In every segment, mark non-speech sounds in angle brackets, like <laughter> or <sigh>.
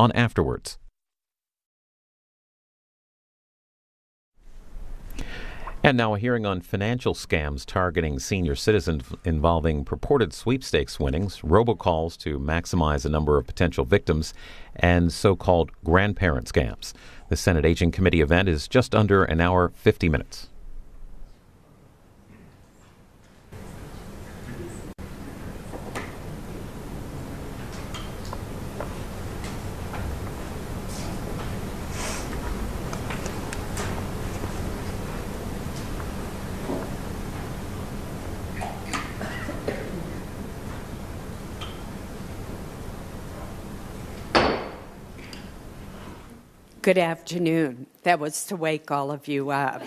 on Afterwards. And now a hearing on financial scams targeting senior citizens involving purported sweepstakes winnings, robocalls to maximize the number of potential victims, and so called grandparent scams. The Senate Aging Committee event is just under an hour, 50 minutes. Good afternoon. That was to wake all of you up.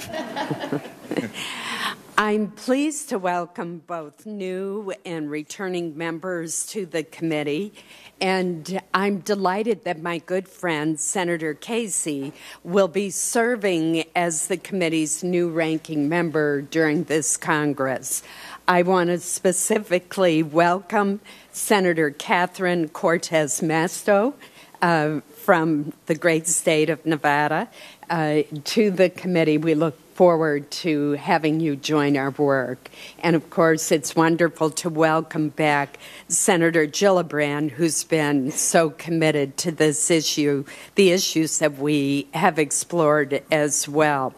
<laughs> I'm pleased to welcome both new and returning members to the committee, and I'm delighted that my good friend, Senator Casey, will be serving as the committee's new ranking member during this Congress. I want to specifically welcome Senator Catherine Cortez Masto. Uh, from the great state of Nevada uh, to the committee. We look forward to having you join our work. And of course, it's wonderful to welcome back Senator Gillibrand, who's been so committed to this issue, the issues that we have explored as well.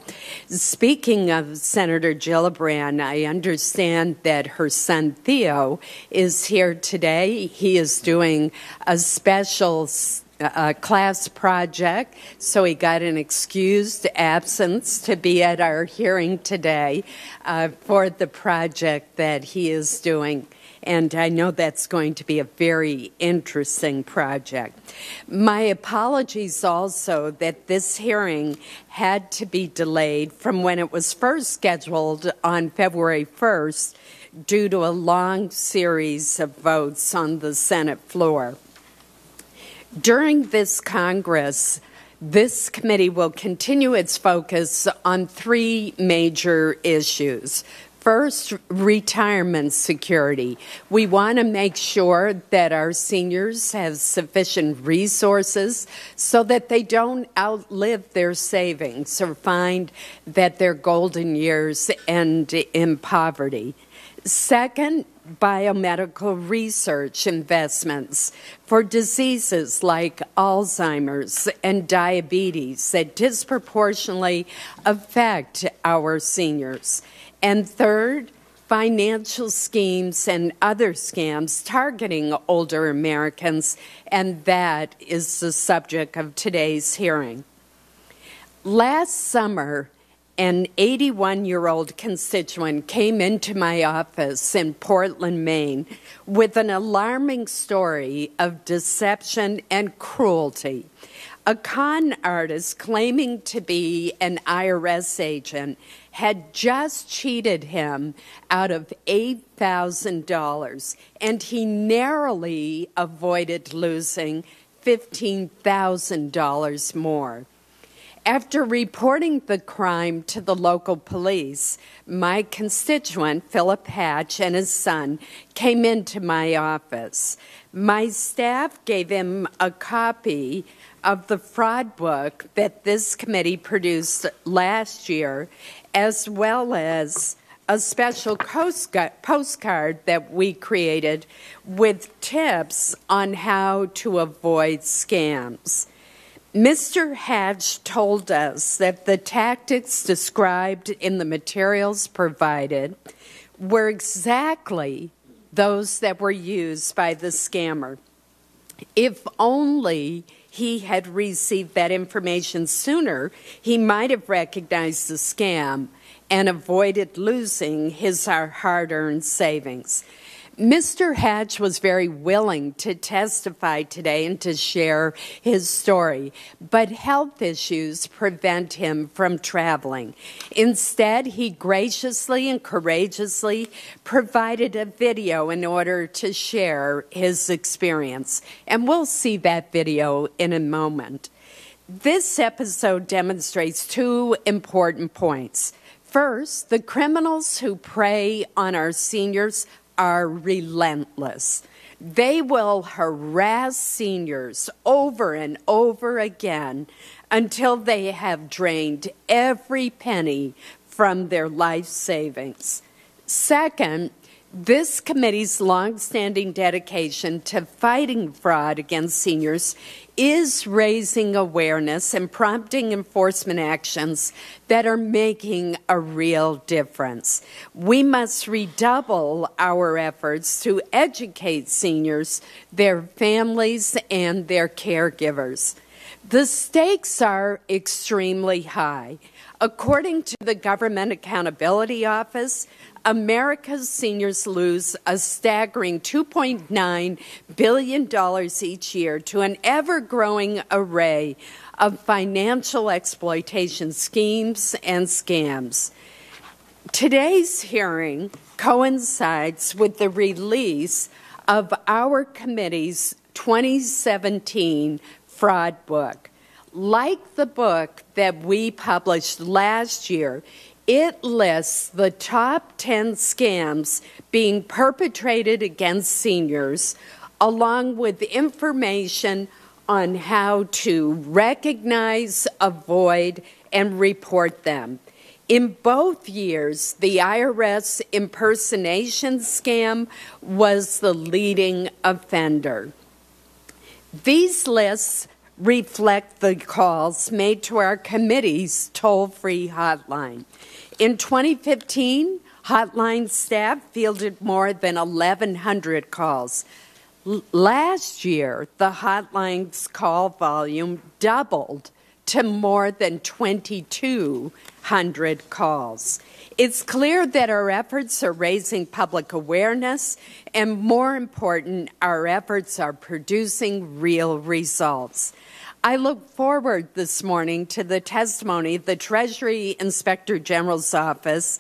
Speaking of Senator Gillibrand, I understand that her son Theo is here today. He is doing a special a class project, so he got an excused absence to be at our hearing today uh, for the project that he is doing. And I know that's going to be a very interesting project. My apologies also that this hearing had to be delayed from when it was first scheduled on February 1st due to a long series of votes on the Senate floor. During this Congress, this committee will continue its focus on three major issues. First, retirement security. We want to make sure that our seniors have sufficient resources so that they don't outlive their savings or find that their golden years end in poverty. Second, biomedical research investments for diseases like Alzheimer's and diabetes that disproportionately affect our seniors. And third, financial schemes and other scams targeting older Americans, and that is the subject of today's hearing. Last summer, an 81 year old constituent came into my office in Portland, Maine, with an alarming story of deception and cruelty. A con artist claiming to be an IRS agent had just cheated him out of $8,000, and he narrowly avoided losing $15,000 more. After reporting the crime to the local police, my constituent, Philip Hatch, and his son came into my office. My staff gave him a copy of the fraud book that this committee produced last year, as well as a special postcard that we created with tips on how to avoid scams. Mr. Hatch told us that the tactics described in the materials provided were exactly those that were used by the scammer. If only he had received that information sooner, he might have recognized the scam and avoided losing his uh, hard earned savings. Mr. Hatch was very willing to testify today and to share his story, but health issues prevent him from traveling. Instead, he graciously and courageously provided a video in order to share his experience. And we'll see that video in a moment. This episode demonstrates two important points. First, the criminals who prey on our seniors are relentless. They will harass seniors over and over again until they have drained every penny from their life savings. Second, this committee's longstanding dedication to fighting fraud against seniors is raising awareness and prompting enforcement actions that are making a real difference. We must redouble our efforts to educate seniors, their families, and their caregivers. The stakes are extremely high. According to the Government Accountability Office, America's seniors lose a staggering $2.9 billion each year to an ever growing array of financial exploitation schemes and scams. Today's hearing coincides with the release of our committee's 2017 fraud book. Like the book that we published last year, it lists the top 10 scams being perpetrated against seniors, along with information on how to recognize, avoid, and report them. In both years, the IRS impersonation scam was the leading offender. These lists reflect the calls made to our committee's toll free hotline. In 2015, hotline staff fielded more than 1,100 calls. L- last year, the hotline's call volume doubled to more than 2,200 calls. It's clear that our efforts are raising public awareness, and more important, our efforts are producing real results. I look forward this morning to the testimony of the Treasury Inspector General's office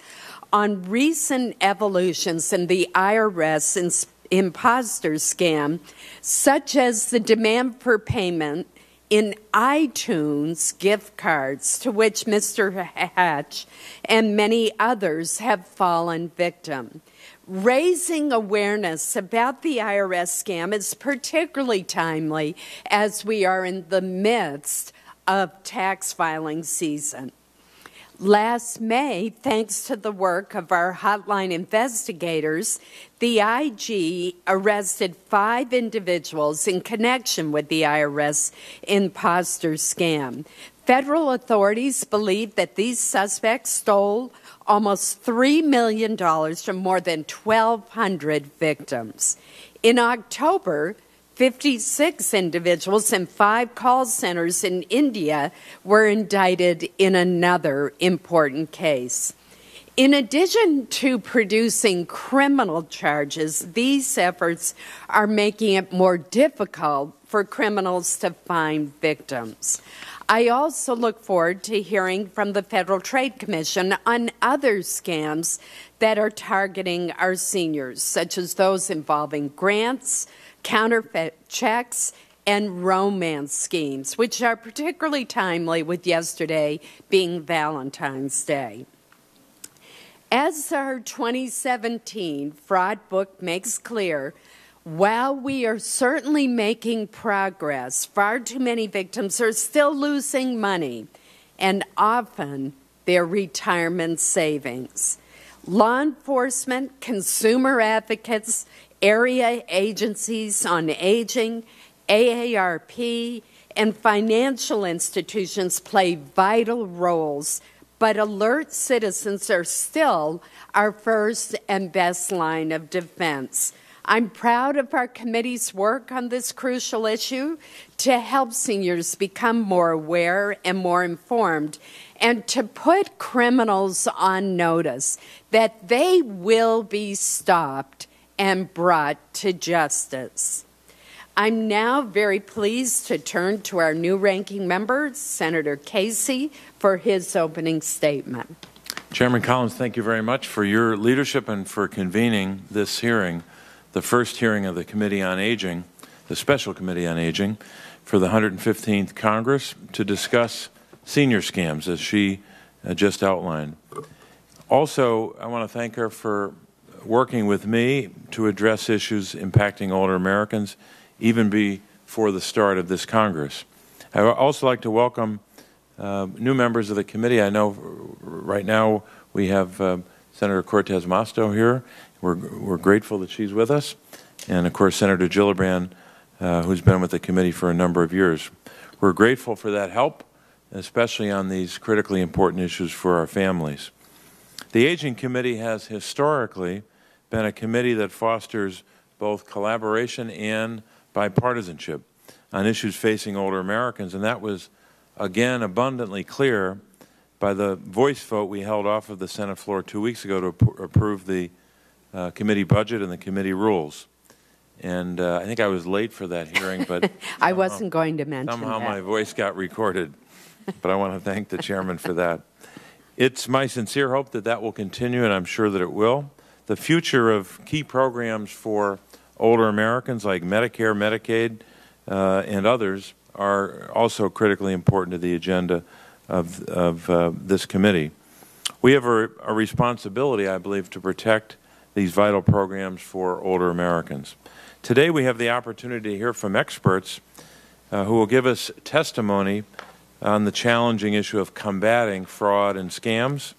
on recent evolutions in the IRS imposter scam, such as the demand for payment in iTunes gift cards to which Mr. Hatch and many others have fallen victim. Raising awareness about the IRS scam is particularly timely as we are in the midst of tax filing season. Last May, thanks to the work of our hotline investigators, the IG arrested five individuals in connection with the IRS imposter scam. Federal authorities believe that these suspects stole almost $3 million from more than 1,200 victims. In October, 56 individuals and five call centers in India were indicted in another important case. In addition to producing criminal charges, these efforts are making it more difficult for criminals to find victims. I also look forward to hearing from the Federal Trade Commission on other scams that are targeting our seniors, such as those involving grants, counterfeit checks, and romance schemes, which are particularly timely with yesterday being Valentine's Day. As our 2017 fraud book makes clear, while we are certainly making progress, far too many victims are still losing money and often their retirement savings. Law enforcement, consumer advocates, area agencies on aging, AARP, and financial institutions play vital roles, but alert citizens are still our first and best line of defense. I'm proud of our committee's work on this crucial issue to help seniors become more aware and more informed and to put criminals on notice that they will be stopped and brought to justice. I'm now very pleased to turn to our new ranking member, Senator Casey, for his opening statement. Chairman Collins, thank you very much for your leadership and for convening this hearing the first hearing of the Committee on Aging, the Special Committee on Aging, for the 115th Congress to discuss senior scams, as she uh, just outlined. Also, I want to thank her for working with me to address issues impacting older Americans even before the start of this Congress. I would also like to welcome uh, new members of the committee. I know right now we have uh, Senator Cortez Masto here. We're, we're grateful that she's with us. And of course, Senator Gillibrand, uh, who's been with the committee for a number of years. We're grateful for that help, especially on these critically important issues for our families. The Aging Committee has historically been a committee that fosters both collaboration and bipartisanship on issues facing older Americans, and that was again abundantly clear by the voice vote we held off of the Senate floor two weeks ago to approve the uh, committee budget and the committee rules. And uh, I think I was late for that hearing, but <laughs> I wasn't going to mention somehow that. my voice got recorded. but I want to thank the chairman for that. It's my sincere hope that that will continue, and I'm sure that it will. The future of key programs for older Americans like Medicare, Medicaid, uh, and others are also critically important to the agenda of, of uh, this committee. We have a, a, responsibility, I believe, to protect these vital programs for older Americans. Today we have the opportunity to hear from experts uh, who will give us testimony on the challenging issue of combating fraud and scams,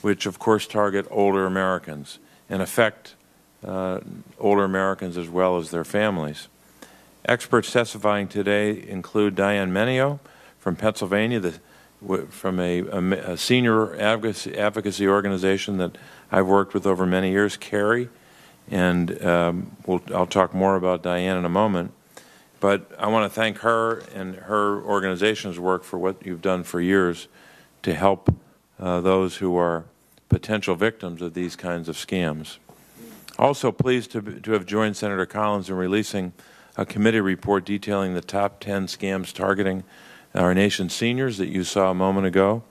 which of course target older Americans and affect uh, older Americans as well as their families. Experts testifying today include Diane Menio from Pennsylvania, the, from a, a, a senior advocacy, advocacy, organization that I've worked with over many years, CARIE, and um, we'll, I'll talk more about Diane in a moment. But I want to thank her and her organization's work for what you've done for years to help uh, those who are potential victims of these kinds of scams. Also pleased to, to have joined Senator Collins in releasing a committee report detailing the top 10 scams targeting our nation's seniors that you saw a moment ago.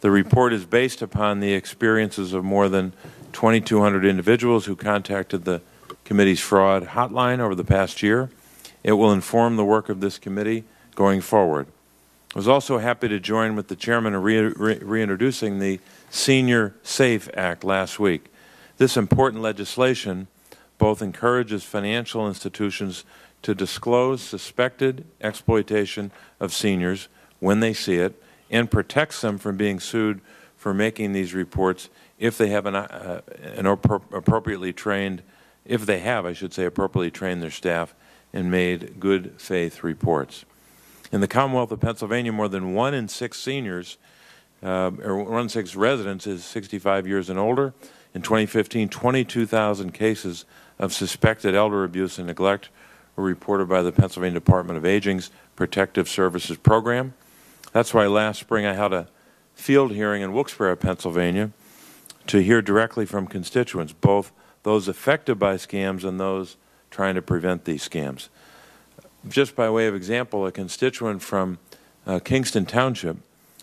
The report is based upon the experiences of more than 2,200 individuals who contacted the committee's fraud hotline over the past year. It will inform the work of this committee going forward. I was also happy to join with the chairman in re re reintroducing the Senior Safe Act last week. This important legislation both encourages financial institutions to disclose suspected exploitation of seniors when they see it and protects them from being sued for making these reports if they have an, uh, an appropriately trained, if they have, I should say, appropriately trained their staff and made good faith reports. In the Commonwealth of Pennsylvania, more than one in six seniors, uh, or one in six residents, is 65 years and older. In 2015, 22,000 cases of suspected elder abuse and neglect were reported by the Pennsylvania Department of Aging's Protective Services Program. That's why last spring I held a field hearing in Wilkes-Barre, Pennsylvania, to hear directly from constituents, both those affected by scams and those trying to prevent these scams. Just by way of example, a constituent from uh, Kingston Township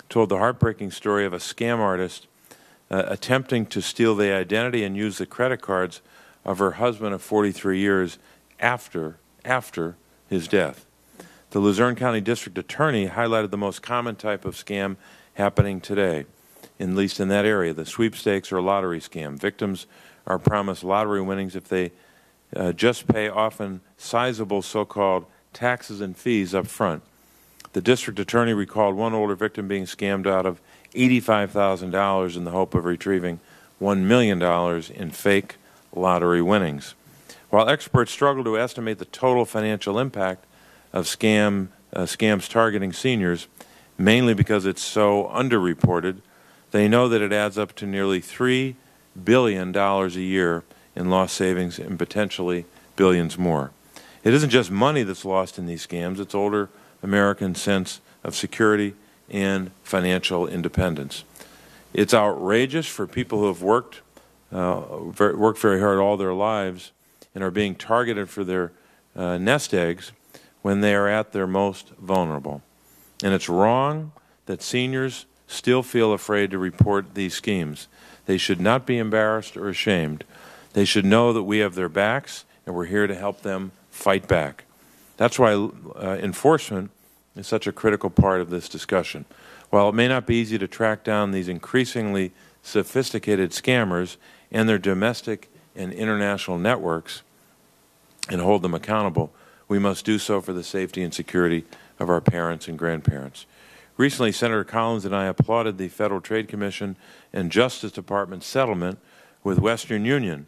told the heartbreaking story of a scam artist uh, attempting to steal the identity and use the credit cards of her husband of 43 years after after his death. The Luzerne County District Attorney highlighted the most common type of scam happening today, at least in that area, the sweepstakes or lottery scam. Victims are promised lottery winnings if they uh, just pay often sizable so-called taxes and fees up front. The district attorney recalled one older victim being scammed out of $85,000 in the hope of retrieving $1 million in fake lottery winnings. While experts struggle to estimate the total financial impact of scam, uh, scams targeting seniors, mainly because it's so underreported, they know that it adds up to nearly $3 billion a year in lost savings and potentially billions more. It isn't just money that's lost in these scams, it's older Americans' sense of security and financial independence. It's outrageous for people who have worked, uh, very, worked very hard all their lives and are being targeted for their uh, nest eggs when they are at their most vulnerable. And it's wrong that seniors still feel afraid to report these schemes. They should not be embarrassed or ashamed. They should know that we have their backs and we're here to help them fight back. That's why uh, enforcement is such a critical part of this discussion. While it may not be easy to track down these increasingly sophisticated scammers and their domestic and international networks and hold them accountable, we must do so for the safety and security of our parents and grandparents. Recently, Senator Collins and I applauded the Federal Trade Commission and Justice Department settlement with Western Union,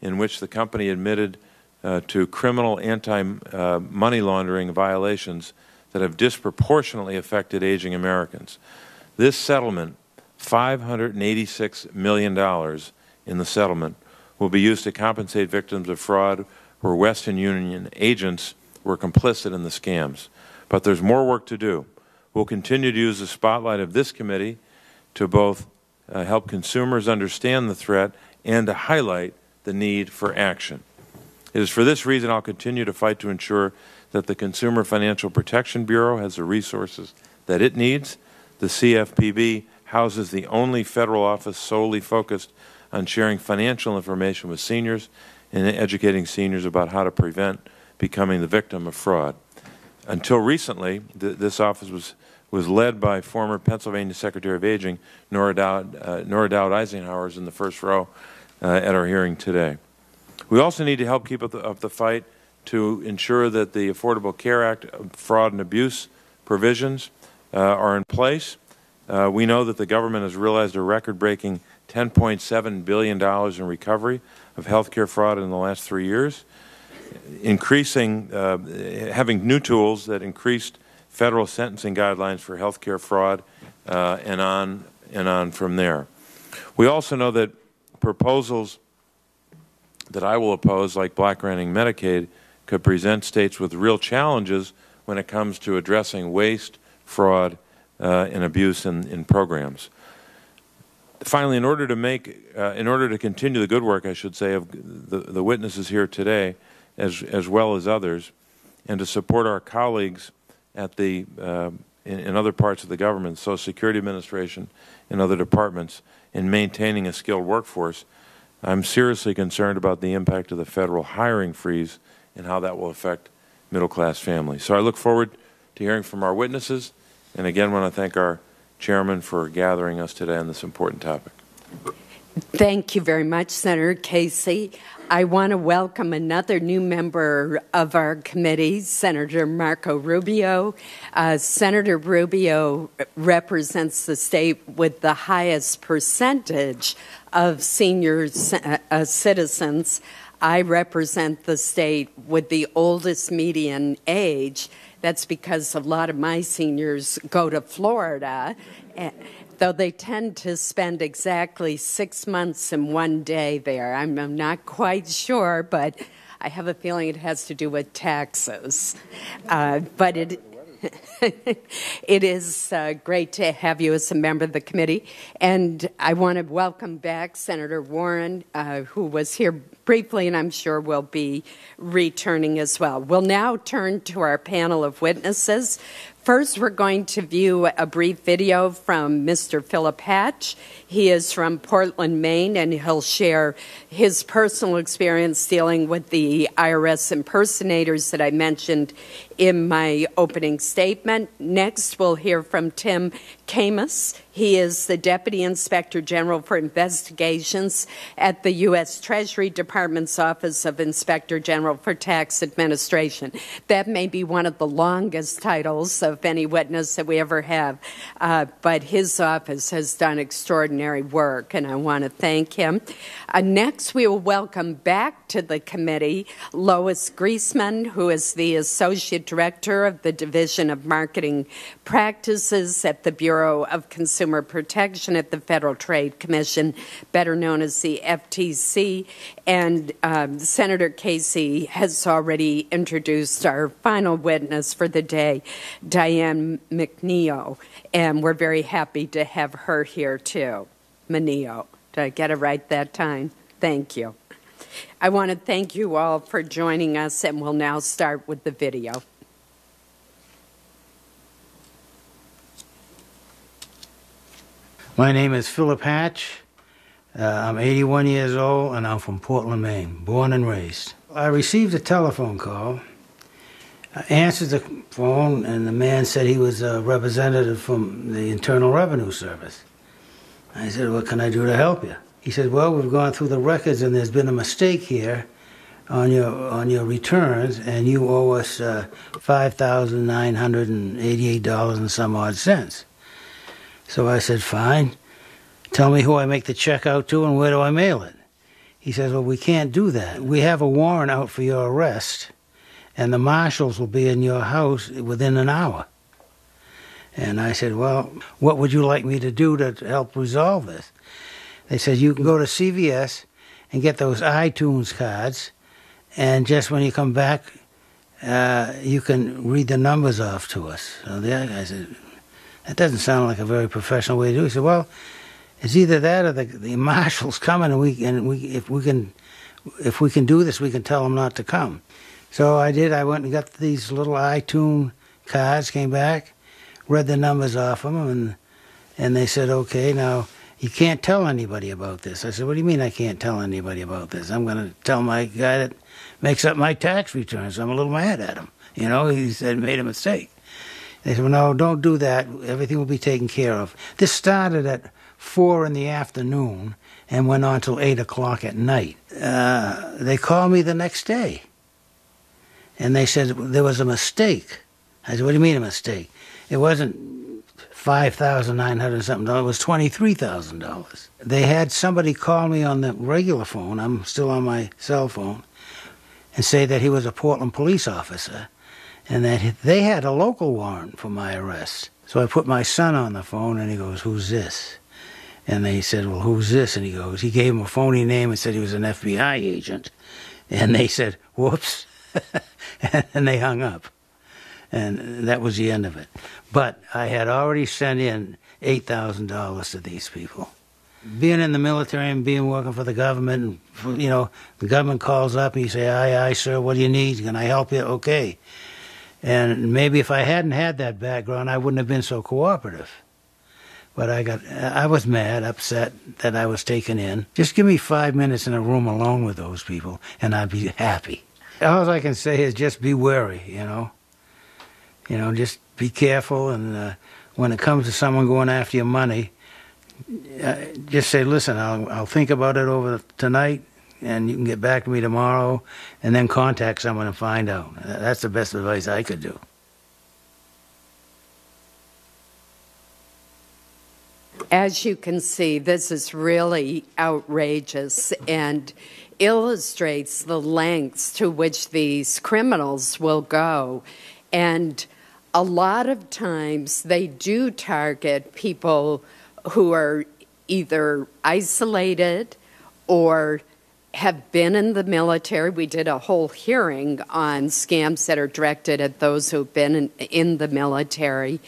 in which the company admitted uh, to criminal anti-money uh, laundering violations that have disproportionately affected aging Americans. This settlement, $586 million in the settlement, will be used to compensate victims of fraud where Western Union agents were complicit in the scams. But there's more work to do. We'll continue to use the spotlight of this committee to both uh, help consumers understand the threat and to highlight the need for action. It is for this reason I'll continue to fight to ensure that the Consumer Financial Protection Bureau has the resources that it needs. The CFPB houses the only federal office solely focused on sharing financial information with seniors and educating seniors about how to prevent becoming the victim of fraud. Until recently, th this office was, was led by former Pennsylvania Secretary of Aging, Nora Dowd, uh, Nora Dowd Eisenhower, is in the first row uh, at our hearing today. We also need to help keep up the, up the fight to ensure that the Affordable Care Act fraud and abuse provisions uh, are in place. Uh, we know that the government has realized a record-breaking $10.7 billion in recovery of health care fraud in the last three years, increasing, uh, having new tools that increased federal sentencing guidelines for health care fraud uh, and on and on from there. We also know that proposals that I will oppose, like black granting Medicaid, could present states with real challenges when it comes to addressing waste, fraud, uh, and abuse in, in, programs. Finally, in order to make, uh, in order to continue the good work, I should say, of the, the witnesses here today, as as well as others, and to support our colleagues at the uh, in, in, other parts of the government, Social Security Administration, and other departments, in maintaining a skilled workforce, I'm seriously concerned about the impact of the federal hiring freeze and how that will affect middle-class families. So I look forward to hearing from our witnesses, and again want to thank our chairman for gathering us today on this important topic. Thank you very much, Senator Casey. I want to welcome another new member of our committee, Senator Marco Rubio. Uh, Senator Rubio represents the state with the highest percentage of senior uh, citizens I represent the state with the oldest median age. That's because a lot of my seniors go to Florida, eh, though they tend to spend exactly six months and one day there. I'm, I'm not quite sure, but I have a feeling it has to do with taxes. Uh, but it, <laughs> it is uh, great to have you as a member of the committee. And I want to welcome back Senator Warren, uh, who was here briefly and I'm sure will be returning as well. We'll now turn to our panel of witnesses. First, we're going to view a brief video from Mr. Philip Hatch. He is from Portland, Maine, and he'll share his personal experience dealing with the IRS impersonators that I mentioned in my opening statement. Next, we'll hear from Tim Camus. He is the Deputy Inspector General for Investigations at the U.S. Treasury Department's Office of Inspector General for Tax Administration. That may be one of the longest titles of any witness that we ever have, uh, but his office has done extraordinary work, and I want to thank him. Uh, next, we will welcome back to the committee Lois Greisman, who is the Associate Director of the Division of Marketing Practices at the Bureau of Consumer Protection at the Federal Trade Commission, better known as the FTC. And um, Senator Casey has already introduced our final witness for the day, Diane McNeil, and we're very happy to have her here too. Manio. Did I get it right that time? Thank you. I want to thank you all for joining us, and we'll now start with the video. My name is Philip Hatch. Uh, I'm 81 years old and I'm from Portland, Maine, born and raised. I received a telephone call. I answered the phone and the man said he was a representative from the Internal Revenue Service. I said, What can I do to help you? He said, "Well, we've gone through the records, and there's been a mistake here on your on your returns, and you owe us uh, five thousand nine hundred and eighty-eight dollars and some odd cents." So I said, "Fine. Tell me who I make the check out to, and where do I mail it?" He says, "Well, we can't do that. We have a warrant out for your arrest, and the marshals will be in your house within an hour." And I said, Well, what would you like me to do to help resolve this? They said, You can go to CVS and get those iTunes cards, and just when you come back, uh, you can read the numbers off to us. So the other guy said, That doesn't sound like a very professional way to do it. He said, Well, it's either that or the, the <laughs> marshal's coming, and we and we if we can if we can do this, we can tell them not to come. So I did. I went and got these little iTunes cards, came back read the numbers off them, and and they said, okay, now you can't tell anybody about this. I said, what do you mean I can't tell anybody about this? I'm going to tell my guy that makes up my tax returns. I'm a little mad at him. You know, he said made a mistake. They said, well, no, don't do that. Everything will be taken care of. This started at four in the afternoon and went on till eight o'clock at night. Uh, they called me the next day, and they said there was a mistake. I said, what do you mean a mistake? It wasn't five thousand nine hundred something dollars. It was twenty three thousand dollars. They had somebody call me on the regular phone. I'm still on my cell phone, and say that he was a Portland police officer, and that they had a local warrant for my arrest. So I put my son on the phone, and he goes, "Who's this?" And they said, "Well, who's this?" And he goes, he gave him a phony name and said he was an FBI agent, and they said, "Whoops," <laughs> and they hung up and that was the end of it. But I had already sent in eight thousand dollars to these people. Being in the military and being working for the government, you know, the government calls up and you say, "Aye, aye, sir. What do you need? Can I help you?" Okay. And maybe if I hadn't had that background, I wouldn't have been so cooperative. But I got, I was mad, upset that I was taken in. Just give me five minutes in a room alone with those people, and I'd be happy. All I can say is just be wary, you know you know, just be careful. And uh, when it comes to someone going after your money, uh, just say, listen, I'll, I'll think about it over tonight, and you can get back to me tomorrow, and then contact someone and find out. That's the best advice I could do. As you can see, this is really outrageous and illustrates the lengths to which these criminals will go. And a lot of times they do target people who are either isolated or have been in the military. We did a whole hearing on scams that are directed at those who've been in, in the military.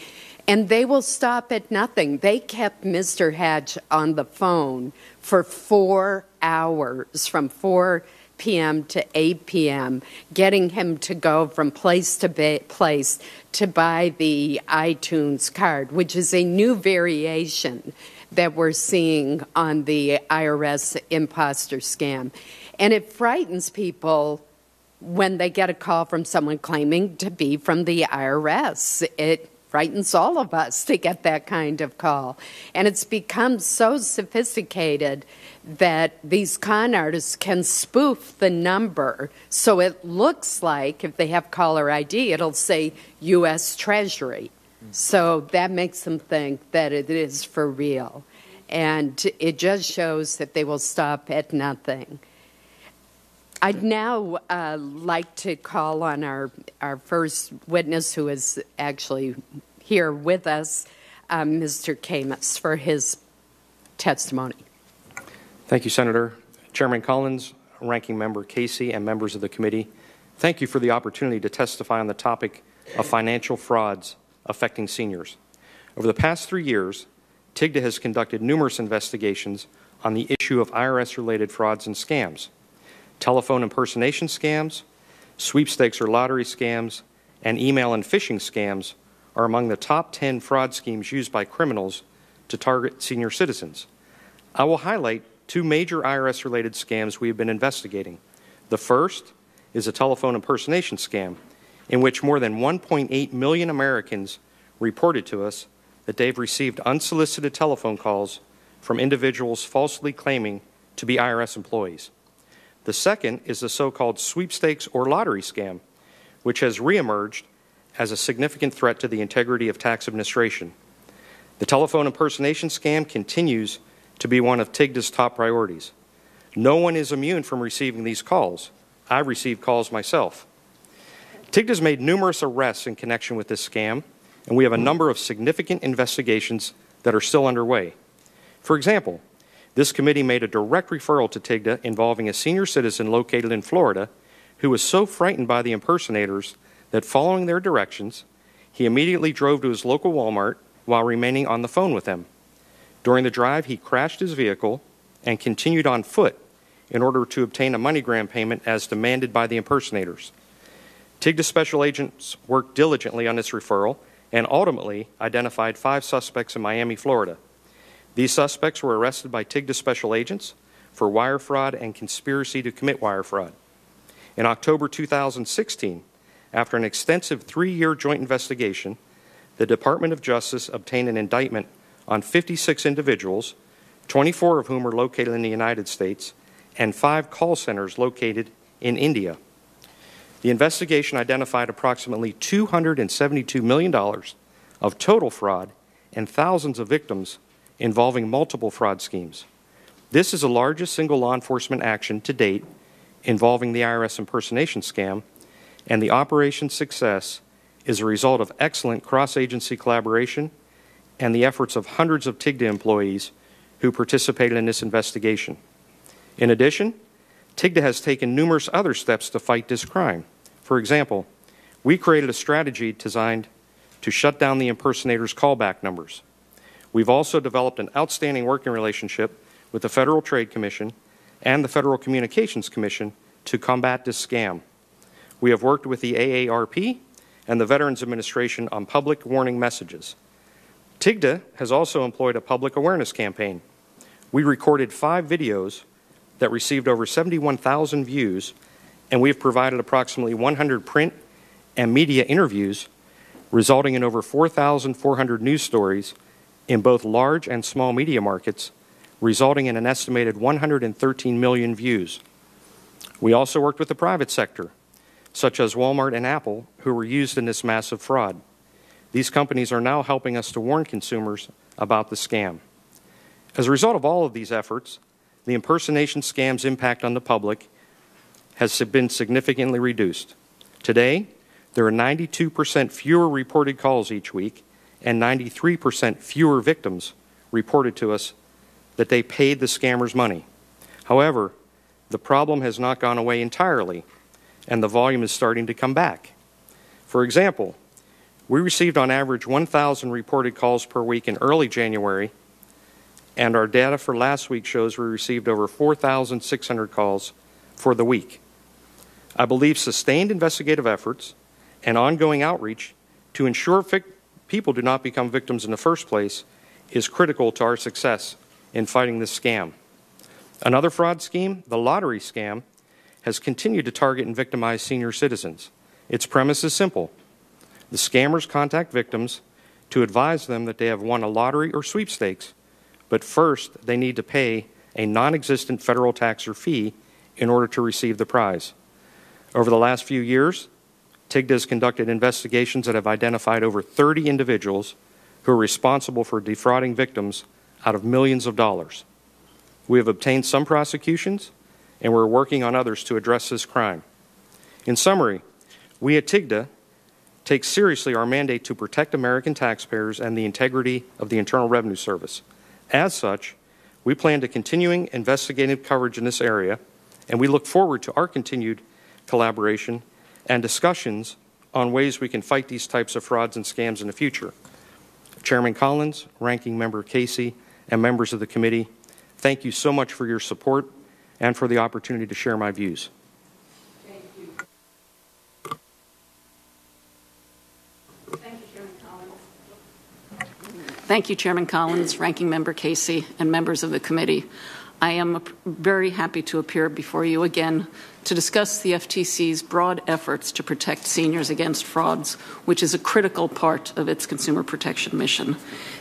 And they will stop at nothing. They kept Mr. Hatch on the phone for four hours from 4 p.m. to 8 p.m., getting him to go from place to place to buy the iTunes card, which is a new variation that we're seeing on the IRS imposter scam. And it frightens people when they get a call from someone claiming to be from the IRS. It frightens all of us to get that kind of call. And it's become so sophisticated that these con artists can spoof the number so it looks like if they have caller ID, it'll say U.S. Treasury. So that makes them think that it is for real. And it just shows that they will stop at nothing. I'd now uh, like to call on our, our first witness who is actually here with us, um, Mr. Camus, for his testimony. Thank you, Senator. Chairman Collins, Ranking Member Casey, and members of the committee, thank you for the opportunity to testify on the topic of financial frauds affecting seniors. Over the past three years, TIGTA has conducted numerous investigations on the issue of IRS related frauds and scams. Telephone impersonation scams, sweepstakes or lottery scams, and email and phishing scams are among the top 10 fraud schemes used by criminals to target senior citizens. I will highlight two major IRS related scams we have been investigating. The first is a telephone impersonation scam, in which more than 1.8 million Americans reported to us that they've received unsolicited telephone calls from individuals falsely claiming to be IRS employees. The second is the so called sweepstakes or lottery scam, which has reemerged as a significant threat to the integrity of tax administration. The telephone impersonation scam continues to be one of TIGTA's top priorities. No one is immune from receiving these calls. I received calls myself. TIGTA has made numerous arrests in connection with this scam, and we have a number of significant investigations that are still underway. For example, this committee made a direct referral to TIGTA involving a senior citizen located in Florida who was so frightened by the impersonators that following their directions, he immediately drove to his local Walmart while remaining on the phone with them. During the drive, he crashed his vehicle and continued on foot in order to obtain a MoneyGram payment as demanded by the impersonators. TIGTA special agents worked diligently on this referral and ultimately identified five suspects in Miami, Florida. These suspects were arrested by TIGTA special agents for wire fraud and conspiracy to commit wire fraud. In October 2016, after an extensive three year joint investigation, the Department of Justice obtained an indictment on 56 individuals, 24 of whom are located in the United States, and five call centers located in India. The investigation identified approximately $272 million of total fraud and thousands of victims involving multiple fraud schemes. This is the largest single law enforcement action to date involving the IRS impersonation scam, and the operation's success is a result of excellent cross agency collaboration and the efforts of hundreds of TIGTA employees who participated in this investigation. In addition, TIGTA has taken numerous other steps to fight this crime. For example, we created a strategy designed to shut down the impersonators' callback numbers. We've also developed an outstanding working relationship with the Federal Trade Commission and the Federal Communications Commission to combat this scam. We have worked with the AARP and the Veterans Administration on public warning messages. TIGTA has also employed a public awareness campaign. We recorded five videos that received over 71,000 views, and we have provided approximately 100 print and media interviews, resulting in over 4,400 news stories in both large and small media markets, resulting in an estimated 113 million views. We also worked with the private sector, such as Walmart and Apple, who were used in this massive fraud. These companies are now helping us to warn consumers about the scam. As a result of all of these efforts, the impersonation scam's impact on the public has been significantly reduced. Today, there are 92% fewer reported calls each week and 93% fewer victims reported to us that they paid the scammers money. However, the problem has not gone away entirely, and the volume is starting to come back. For example, we received on average 1,000 reported calls per week in early January, and our data for last week shows we received over 4,600 calls for the week. I believe sustained investigative efforts and ongoing outreach to ensure people do not become victims in the first place is critical to our success in fighting this scam. Another fraud scheme, the lottery scam, has continued to target and victimize senior citizens. Its premise is simple the scammers contact victims to advise them that they have won a lottery or sweepstakes, but first they need to pay a non existent federal tax or fee in order to receive the prize. Over the last few years, TIGTA has conducted investigations that have identified over 30 individuals who are responsible for defrauding victims out of millions of dollars. We have obtained some prosecutions, and we're working on others to address this crime. In summary, we at TIGTA take seriously our mandate to protect American taxpayers and the integrity of the Internal Revenue Service. As such, we plan to continuing investigative coverage in this area, and we look forward to our continued collaboration and discussions on ways we can fight these types of frauds and scams in the future. Chairman Collins, Ranking Member Casey, and members of the committee, thank you so much for your support and for the opportunity to share my views. Thank you. Thank you, Chairman Collins. Thank you, Chairman Collins, Ranking Member Casey, and members of the committee. I am very happy to appear before you again to discuss the FTC's broad efforts to protect seniors against frauds, which is a critical part of its consumer protection mission.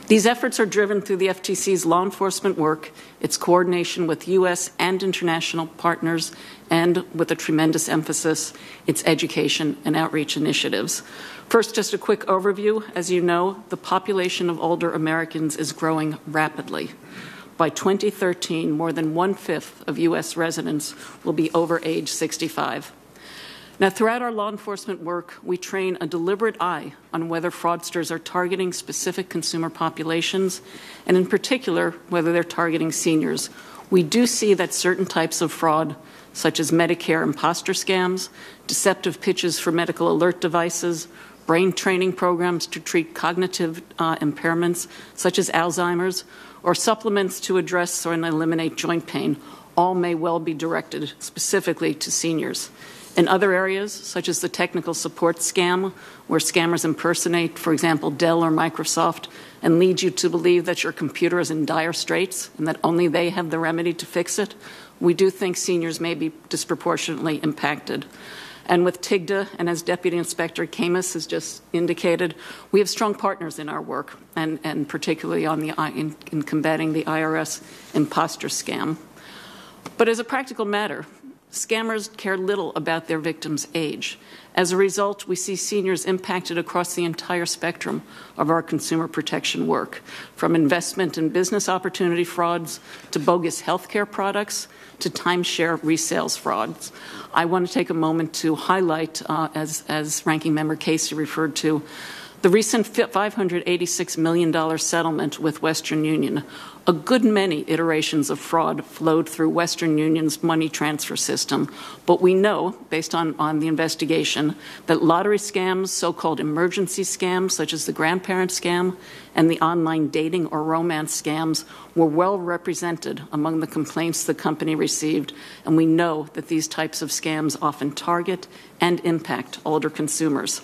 These efforts are driven through the FTC's law enforcement work, its coordination with U.S. and international partners, and with a tremendous emphasis, its education and outreach initiatives. First, just a quick overview. As you know, the population of older Americans is growing rapidly. By 2013, more than one fifth of U.S. residents will be over age 65. Now, throughout our law enforcement work, we train a deliberate eye on whether fraudsters are targeting specific consumer populations, and in particular, whether they're targeting seniors. We do see that certain types of fraud, such as Medicare imposter scams, deceptive pitches for medical alert devices, brain training programs to treat cognitive uh, impairments, such as Alzheimer's, or supplements to address or eliminate joint pain, all may well be directed specifically to seniors. In other areas, such as the technical support scam, where scammers impersonate, for example, Dell or Microsoft, and lead you to believe that your computer is in dire straits and that only they have the remedy to fix it, we do think seniors may be disproportionately impacted. And with TIGTA, and as Deputy Inspector Camus has just indicated, we have strong partners in our work, and, and particularly on the, in, in combating the IRS imposter scam. But as a practical matter, scammers care little about their victims' age. As a result, we see seniors impacted across the entire spectrum of our consumer protection work, from investment and business opportunity frauds to bogus healthcare products to timeshare resales frauds. I want to take a moment to highlight, uh, as, as Ranking Member Casey referred to, the recent $586 million settlement with Western Union, a good many iterations of fraud flowed through Western Union's money transfer system, but we know, based on, on the investigation, that lottery scams, so called emergency scams, such as the grandparent scam, and the online dating or romance scams were well represented among the complaints the company received, and we know that these types of scams often target and impact older consumers.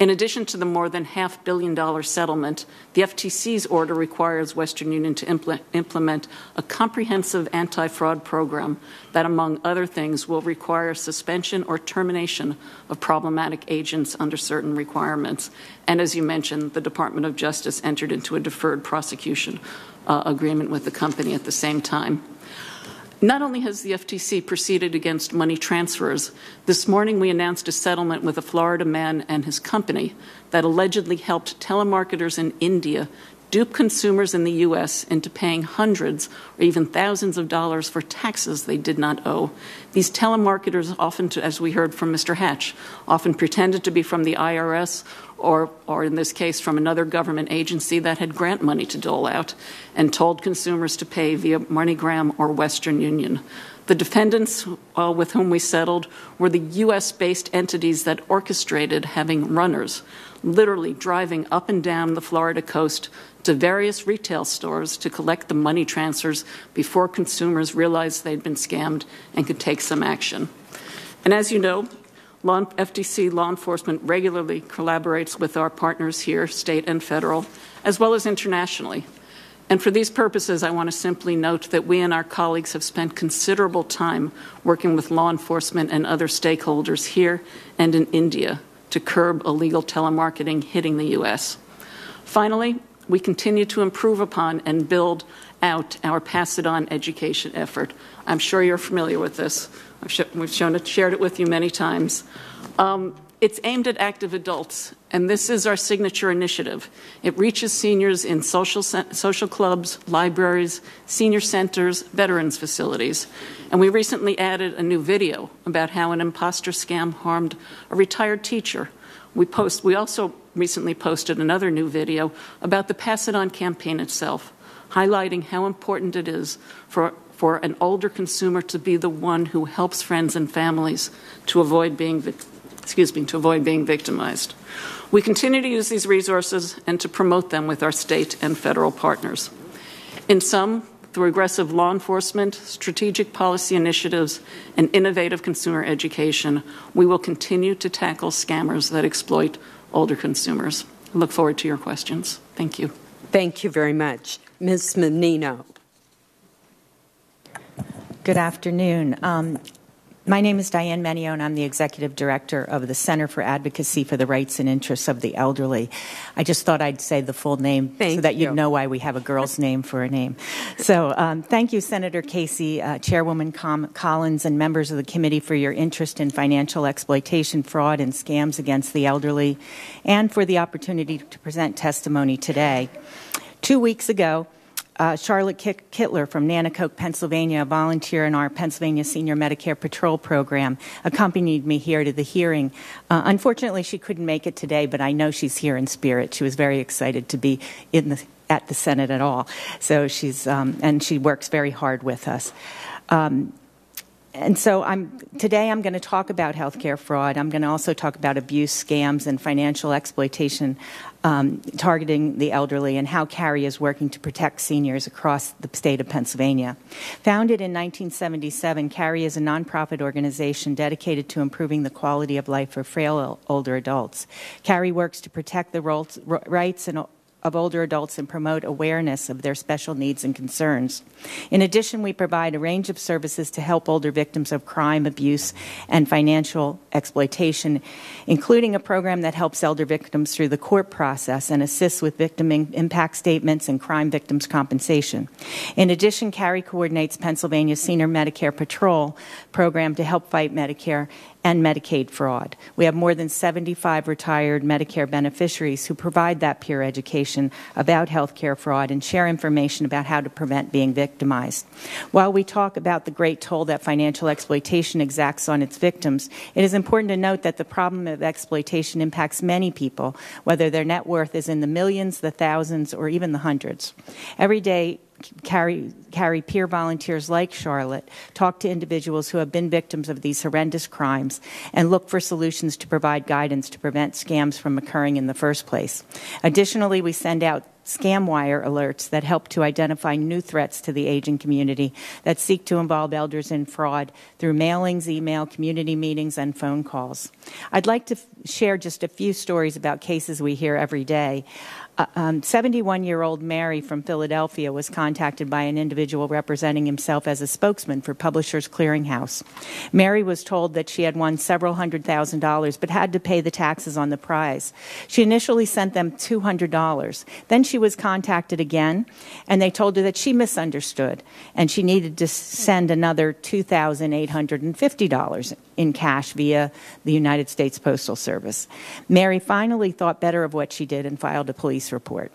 In addition to the more than half billion dollar settlement, the FTC's order requires Western Union to impl implement a comprehensive anti fraud program that, among other things, will require suspension or termination of problematic agents under certain requirements. And as you mentioned, the Department of Justice entered into a deferred prosecution uh, agreement with the company at the same time. Not only has the FTC proceeded against money transfers, this morning we announced a settlement with a Florida man and his company that allegedly helped telemarketers in India dupe consumers in the U.S. into paying hundreds or even thousands of dollars for taxes they did not owe. These telemarketers often, as we heard from Mr. Hatch, often pretended to be from the IRS or, or in this case from another government agency that had grant money to dole out, and told consumers to pay via MoneyGram or Western Union. The defendants uh, with whom we settled were the U.S. based entities that orchestrated having runners literally driving up and down the Florida coast to various retail stores to collect the money transfers before consumers realized they'd been scammed and could take some action. And as you know, Law, FTC law enforcement regularly collaborates with our partners here, state and federal, as well as internationally. And for these purposes, I want to simply note that we and our colleagues have spent considerable time working with law enforcement and other stakeholders here and in India to curb illegal telemarketing hitting the U.S. Finally, we continue to improve upon and build out our Pass It On education effort. I'm sure you're familiar with this. We've shown it, shared it with you many times. Um, it's aimed at active adults, and this is our signature initiative. It reaches seniors in social, social clubs, libraries, senior centers, veterans facilities. And we recently added a new video about how an imposter scam harmed a retired teacher. We, post, we also recently posted another new video about the Pass It On campaign itself, highlighting how important it is for for an older consumer to be the one who helps friends and families to avoid being excuse me to avoid being victimized. We continue to use these resources and to promote them with our state and federal partners. In sum, through aggressive law enforcement, strategic policy initiatives, and innovative consumer education, we will continue to tackle scammers that exploit older consumers. I look forward to your questions. Thank you. Thank you very much. Ms. Menio. Good afternoon. Um, My name is Diane Menio, and I'm the executive director of the Center for Advocacy for the Rights and Interests of the Elderly. I just thought I'd say the full name Thank so that you. you'd know why we have a girl's name for a name. So, um, thank you, Senator Casey, uh, Chairwoman Com- Collins, and members of the committee for your interest in financial exploitation, fraud, and scams against the elderly, and for the opportunity to present testimony today. Two weeks ago, uh, Charlotte Kit- Kittler from Nanticoke, Pennsylvania, a volunteer in our Pennsylvania Senior Medicare Patrol Program, accompanied me here to the hearing. Uh, unfortunately, she couldn't make it today, but I know she's here in spirit. She was very excited to be in the, at the Senate at all. So she's um, and she works very hard with us. Um, and so I'm today I'm going to talk about healthcare fraud. I'm going to also talk about abuse, scams, and financial exploitation um, targeting the elderly and how CARIE is working to protect seniors across the state of Pennsylvania. Founded in 1977, CARIE is a nonprofit organization dedicated to improving the quality of life for frail older adults. CARIE works to protect the rights and of older adults and promote awareness of their special needs and concerns. In addition, we provide a range of services to help older victims of crime, abuse, and financial exploitation, including a program that helps elder victims through the court process and assists with victim impact statements and crime victims compensation. In addition, CARIE coordinates Pennsylvania's Senior Medicare Patrol program to help fight Medicare and Medicaid fraud. We have more than 75 retired Medicare beneficiaries who provide that peer education about healthcare fraud and share information about how to prevent being victimized. While we talk about the great toll that financial exploitation exacts on its victims, it is important to note that the problem of exploitation impacts many people, whether their net worth is in the millions, the thousands, or even the hundreds. Every day, CARIE, CARIE peer volunteers like Charlotte talk to individuals who have been victims of these horrendous crimes and look for solutions to provide guidance to prevent scams from occurring in the first place. Additionally, we send out scam wire alerts that help to identify new threats to the aging community that seek to involve elders in fraud through mailings, email, community meetings, and phone calls. I'd like to f- share just a few stories about cases we hear every day. 71 uh, um, year old Mary from Philadelphia was contacted by an individual representing himself as a spokesman for Publishers Clearinghouse. Mary was told that she had won several hundred thousand dollars but had to pay the taxes on the prize. She initially sent them $200. Then she was contacted again, and they told her that she misunderstood and she needed to send another $2,850 in cash via the United States Postal Service. Mary finally thought better of what she did and filed a police report.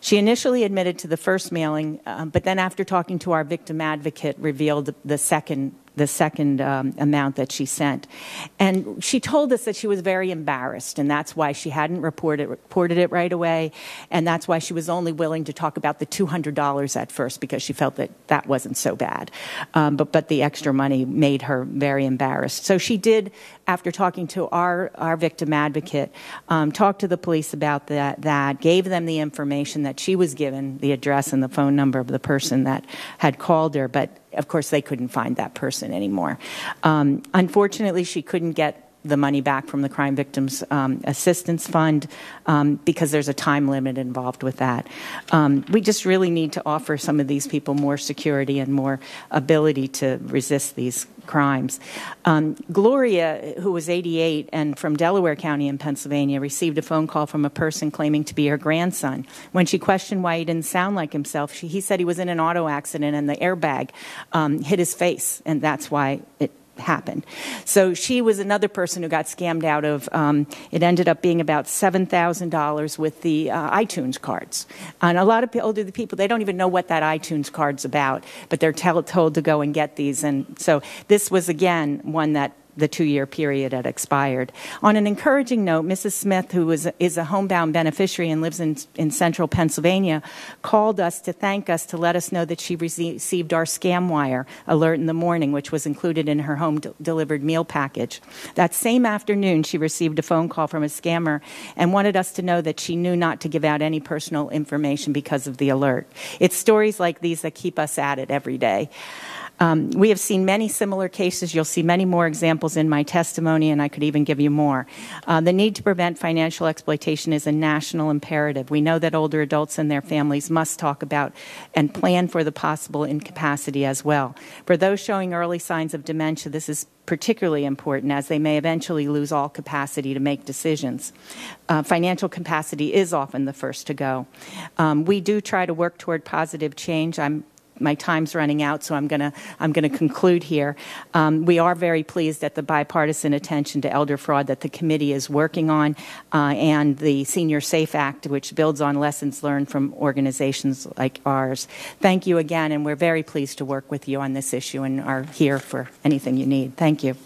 She initially admitted to the first mailing, uh, but then after talking to our victim advocate, revealed the second the second um, amount that she sent. And she told us that she was very embarrassed, and that's why she hadn't reported, reported it right away, and that's why she was only willing to talk about the $200 at first because she felt that that wasn't so bad. Um, but, but the extra money made her very embarrassed. So she did, after talking to our, our victim advocate, um, talk to the police about that, that, gave them the information that she was given, the address and the phone number of the person that had called her, but of course, they couldn't find that person anymore. Um, unfortunately, she couldn't get the money back from the Crime Victims um, Assistance Fund um, because there's a time limit involved with that. Um, we just really need to offer some of these people more security and more ability to resist these crimes. Um, Gloria, who was 88 and from Delaware County in Pennsylvania, received a phone call from a person claiming to be her grandson. When she questioned why he didn't sound like himself, she, he said he was in an auto accident and the airbag um, hit his face, and that's why it happened. So she was another person who got scammed out of. Um, it ended up being about seven thousand dollars with the uh, iTunes cards. And a lot of older people they don't even know what that iTunes card's about, but they're tell, told to go and get these. And so this was again one that the two year period had expired. On an encouraging note, Mrs. Smith, who is, is a homebound beneficiary and lives in, in central Pennsylvania, called us to thank us to let us know that she received our scam wire alert in the morning, which was included in her home de- delivered meal package. That same afternoon, she received a phone call from a scammer and wanted us to know that she knew not to give out any personal information because of the alert. It's stories like these that keep us at it every day. Um, we have seen many similar cases. You'll see many more examples in my testimony, and I could even give you more. Uh, the need to prevent financial exploitation is a national imperative. We know that older adults and their families must talk about and plan for the possible incapacity as well. For those showing early signs of dementia, this is particularly important as they may eventually lose all capacity to make decisions. Uh, financial capacity is often the first to go. Um, we do try to work toward positive change. I'm my time's running out, so I'm going to I'm going to conclude here. Um, we are very pleased at the bipartisan attention to elder fraud that the committee is working on, uh, and the Senior Safe Act, which builds on lessons learned from organizations like ours. Thank you again, and we're very pleased to work with you on this issue and are here for anything you need. Thank you.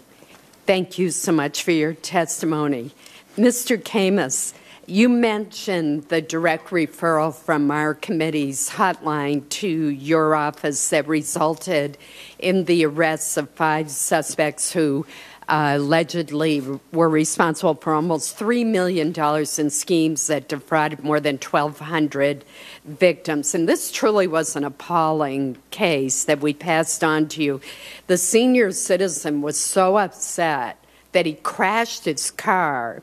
Thank you so much for your testimony, Mr. Camus. You mentioned the direct referral from our committee's hotline to your office that resulted in the arrests of five suspects who uh, allegedly were responsible for almost $3 million in schemes that defrauded more than 1,200 victims. And this truly was an appalling case that we passed on to you. The senior citizen was so upset that he crashed his car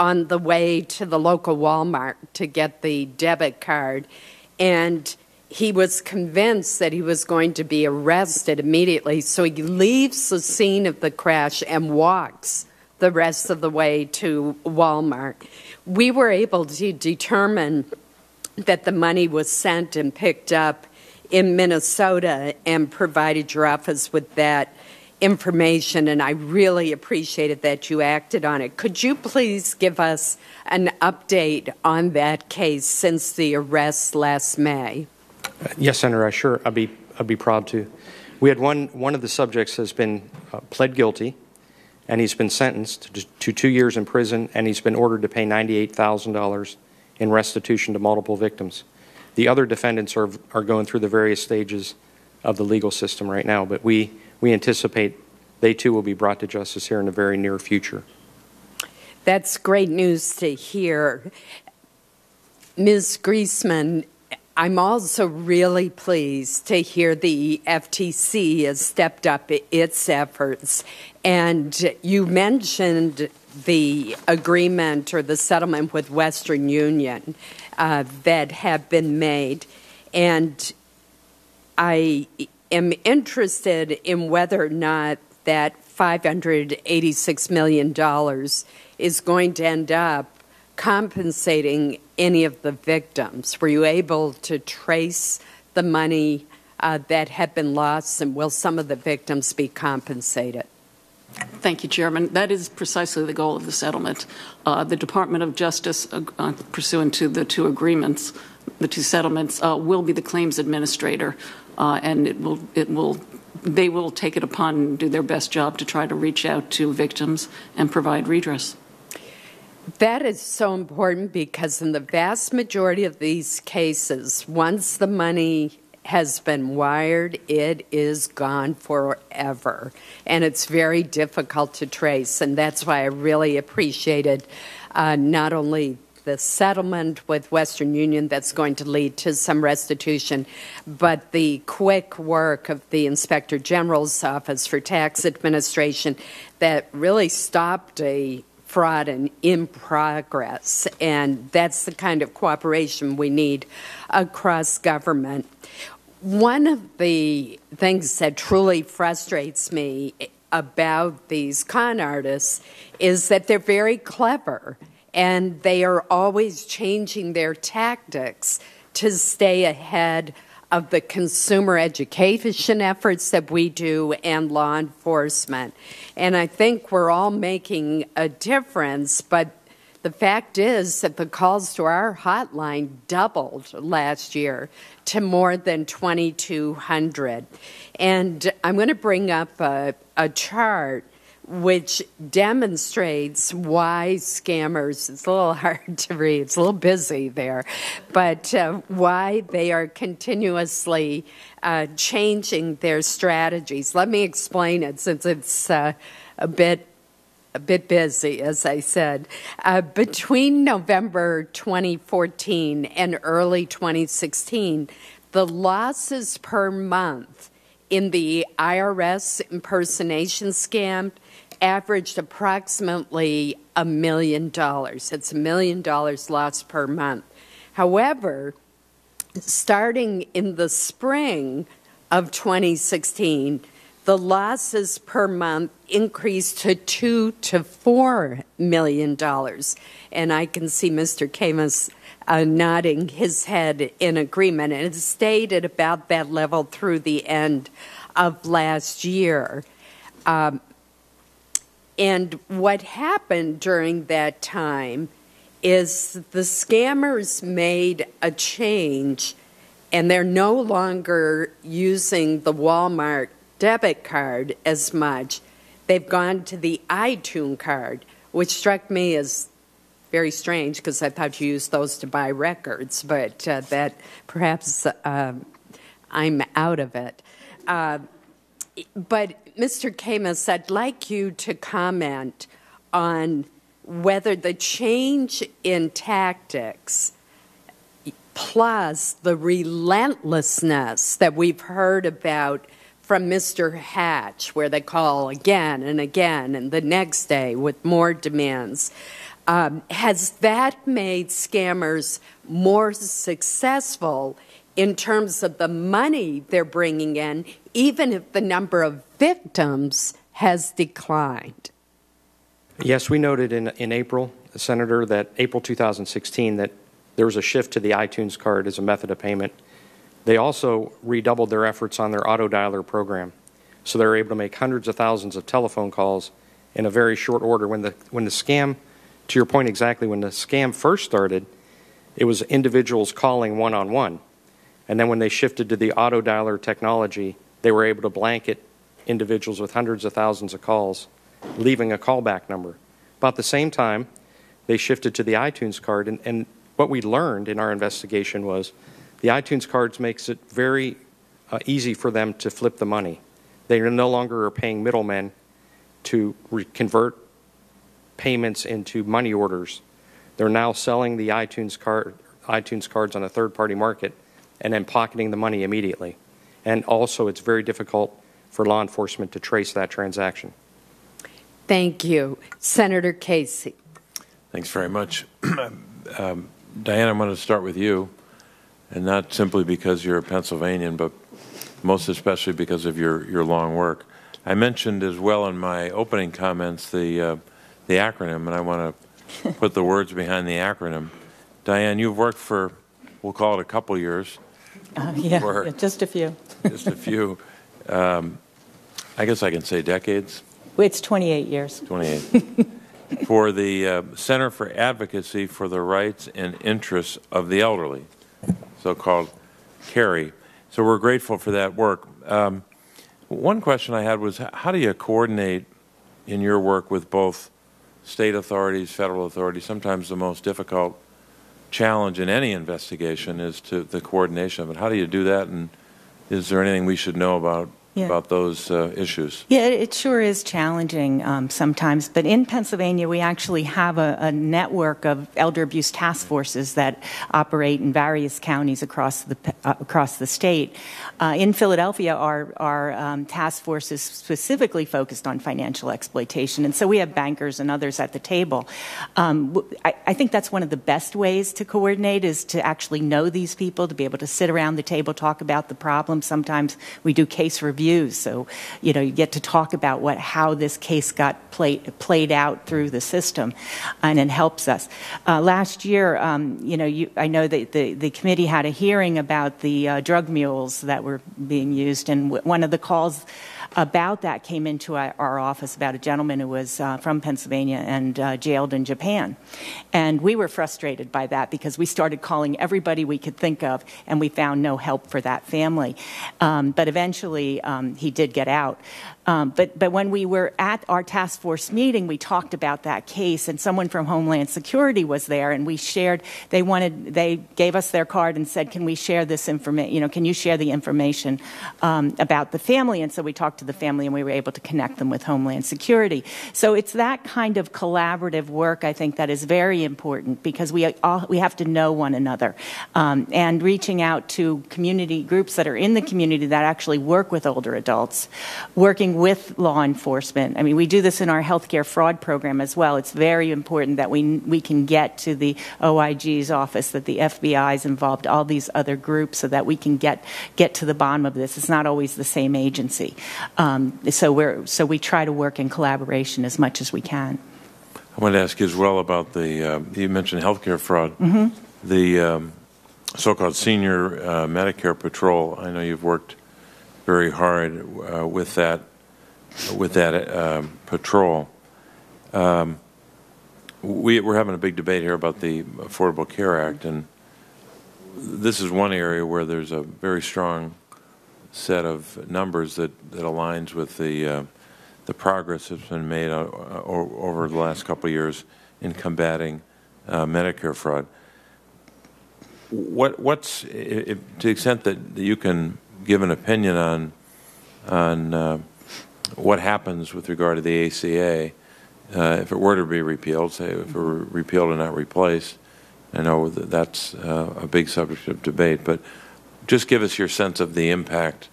on the way to the local Walmart to get the debit card. And he was convinced that he was going to be arrested immediately. So he leaves the scene of the crash and walks the rest of the way to Walmart. We were able to determine that the money was sent and picked up in Minnesota and provided your office with that information, and I really appreciated that you acted on it. Could you please give us an update on that case since the arrest last May? Yes, Senator, I sure I'd be I'd be proud to. We had one one of the subjects has been uh, pled guilty, and he's been sentenced to, to two years in prison, and he's been ordered to pay ninety eight thousand dollars in restitution to multiple victims. The other defendants are are going through the various stages of the legal system right now, but we we anticipate they too will be brought to justice here in the very near future. That's great news to hear. Ms. Greisman, I'm also really pleased to hear the FTC has stepped up its efforts. And you mentioned the agreement or the settlement with Western Union uh, that have been made. And I am interested in whether or not that $586 million is going to end up compensating any of the victims. Were you able to trace the money uh, that had been lost, and will some of the victims be compensated? Thank you, Chairman. That is precisely the goal of the settlement. Uh, the Department of Justice, uh, pursuant to the two agreements, the two settlements, uh, will be the claims administrator uh, and it will it will they will take it upon and do their best job to try to reach out to victims and provide redress. That is so important because in the vast majority of these cases, once the money has been wired, it is gone forever. And it's very difficult to trace. And that's why I really appreciated uh, not only the settlement with Western Union that's going to lead to some restitution, but the quick work of the Inspector General's Office for Tax Administration that really stopped a fraud and in progress. And that's the kind of cooperation we need across government. One of the things that truly frustrates me about these con artists is that they're very clever and they are always changing their tactics to stay ahead of the consumer education efforts that we do and law enforcement. And I think we're all making a difference, but the fact is that the calls to our hotline doubled last year to more than 2,200. And I'm going to bring up a, a chart which demonstrates why scammers, it's a little <laughs> hard to read, it's a little busy there, but uh, why they are continuously uh, changing their strategies. Let me explain it since it's uh, a bit a bit busy, as I said. Uh, between November 2014 and early 2016, the losses per month in the IRS impersonation scam averaged approximately a million dollars. It's a million dollars lost per month. However, starting in the spring of 2016, the losses per month increased to two to four million dollars. And I can see Mr. Camus uh, nodding his head in agreement. And it stayed at about that level through the end of last year. Um, and what happened during that time is the scammers made a change and they're no longer using the Walmart debit card as much. They've gone to the iTunes card, which struck me as very strange because I thought you used those to buy records, but uh, that perhaps uh, I'm out of it. Uh, but Mr. Camus, I'd like you to comment on whether the change in tactics plus the relentlessness that we've heard about from Mr. Hatch, where they call again and again and the next day with more demands, um, has that made scammers more successful in terms of the money they're bringing in, even if the number of victims has declined? Yes, we noted in, in April, Senator, that April 2016, that there was a shift to the iTunes card as a method of payment. They also redoubled their efforts on their auto dialer program. So they were able to make hundreds of thousands of telephone calls in a very short order. When the, when the scam, to your point exactly, when the scam first started, it was individuals calling one on one. And then when they shifted to the auto dialer technology, they were able to blanket individuals with hundreds of thousands of calls, leaving a callback number. About the same time, they shifted to the iTunes card, and, and what we learned in our investigation was the iTunes cards makes it very uh, easy for them to flip the money. They no longer are paying middlemen to convert payments into money orders. They're now selling the iTunes card iTunes cards on a third-party market and then pocketing the money immediately. And also, it's very difficult for law enforcement to trace that transaction. Thank you. Senator Casey. Thanks very much. <clears throat> um, Diane, I'm going to start with you, and not simply because you're a Pennsylvanian, but most especially because of your, your long work. I mentioned as well in my opening comments the, uh, the acronym, and I want to <laughs> put the words behind the acronym. Diane, you've worked for, we'll call it a couple years. Uh, <laughs> yeah, yeah, just a few. <laughs> just a few. Um, I guess I can say decades. It's 28 years. 28. <laughs> for the uh, Center for Advocacy for the Rights and Interests of the Elderly, so called CARIE. So we're grateful for that work. Um, one question I had was how do you coordinate in your work with both state authorities, federal authorities? Sometimes the most difficult challenge in any investigation is to the coordination of it. How do you do that, and is there anything we should know about yeah. about those uh, issues. Yeah, it sure is challenging um, sometimes. But in Pennsylvania, we actually have a, a, network of elder abuse task forces that operate in various counties across the uh, across the state. Uh, in Philadelphia, our our um, task force is specifically focused on financial exploitation, and so we have bankers and others at the table. Um, I, I think that's one of the best ways to coordinate is to actually know these people, to be able to sit around the table, talk about the problem. Sometimes we do case reviews So, you know, you get to talk about what how this case got played played out through the system, and it helps us. Uh, last year, um, you know, you, I know that the, the committee had a hearing about the uh, drug mules that were being used, and one of the calls about that came into our office about a gentleman who was uh, from Pennsylvania and uh, jailed in Japan. And we were frustrated by that because we started calling everybody we could think of and we found no help for that family. Um, but eventually um, he did get out. Um, but, but when we were at our task force meeting, we talked about that case, and someone from Homeland Security was there, and we shared. They wanted, they gave us their card and said, "Can we share this information? You know, can you share the information um, about the family?" And so we talked to the family and we were able to connect them with Homeland Security. So it's that kind of collaborative work, I think, that is very important because we, all, we have to know one another. Um, and reaching out to community groups that are in the community that actually work with older adults, working with law enforcement. I mean, we do this in our healthcare fraud program as well. It's very important that we, we can get to the OIG's office, that the FBI is involved, all these other groups, so that we can get, get to the bottom of this. It's not always the same agency. Um, so, we're, so we try to work in collaboration as much as we can. I want to ask you as well about the, uh, you mentioned healthcare fraud. Mm-hmm. The um, so-called senior uh, Medicare patrol. I know you've worked very hard uh, with that with that um, patrol. Um, we, we're having a big debate here about the Affordable Care Act, and this is one area where there's a very strong set of numbers that, that aligns with the uh, the progress that's been made uh, over the last couple of years in combating uh, Medicare fraud what what's if, to the extent that you can give an opinion on on uh, what happens with regard to the ACA uh, if it were to be repealed, say if it were repealed and not replaced. I know that that's uh, a big subject of debate, but just give us your sense of the impact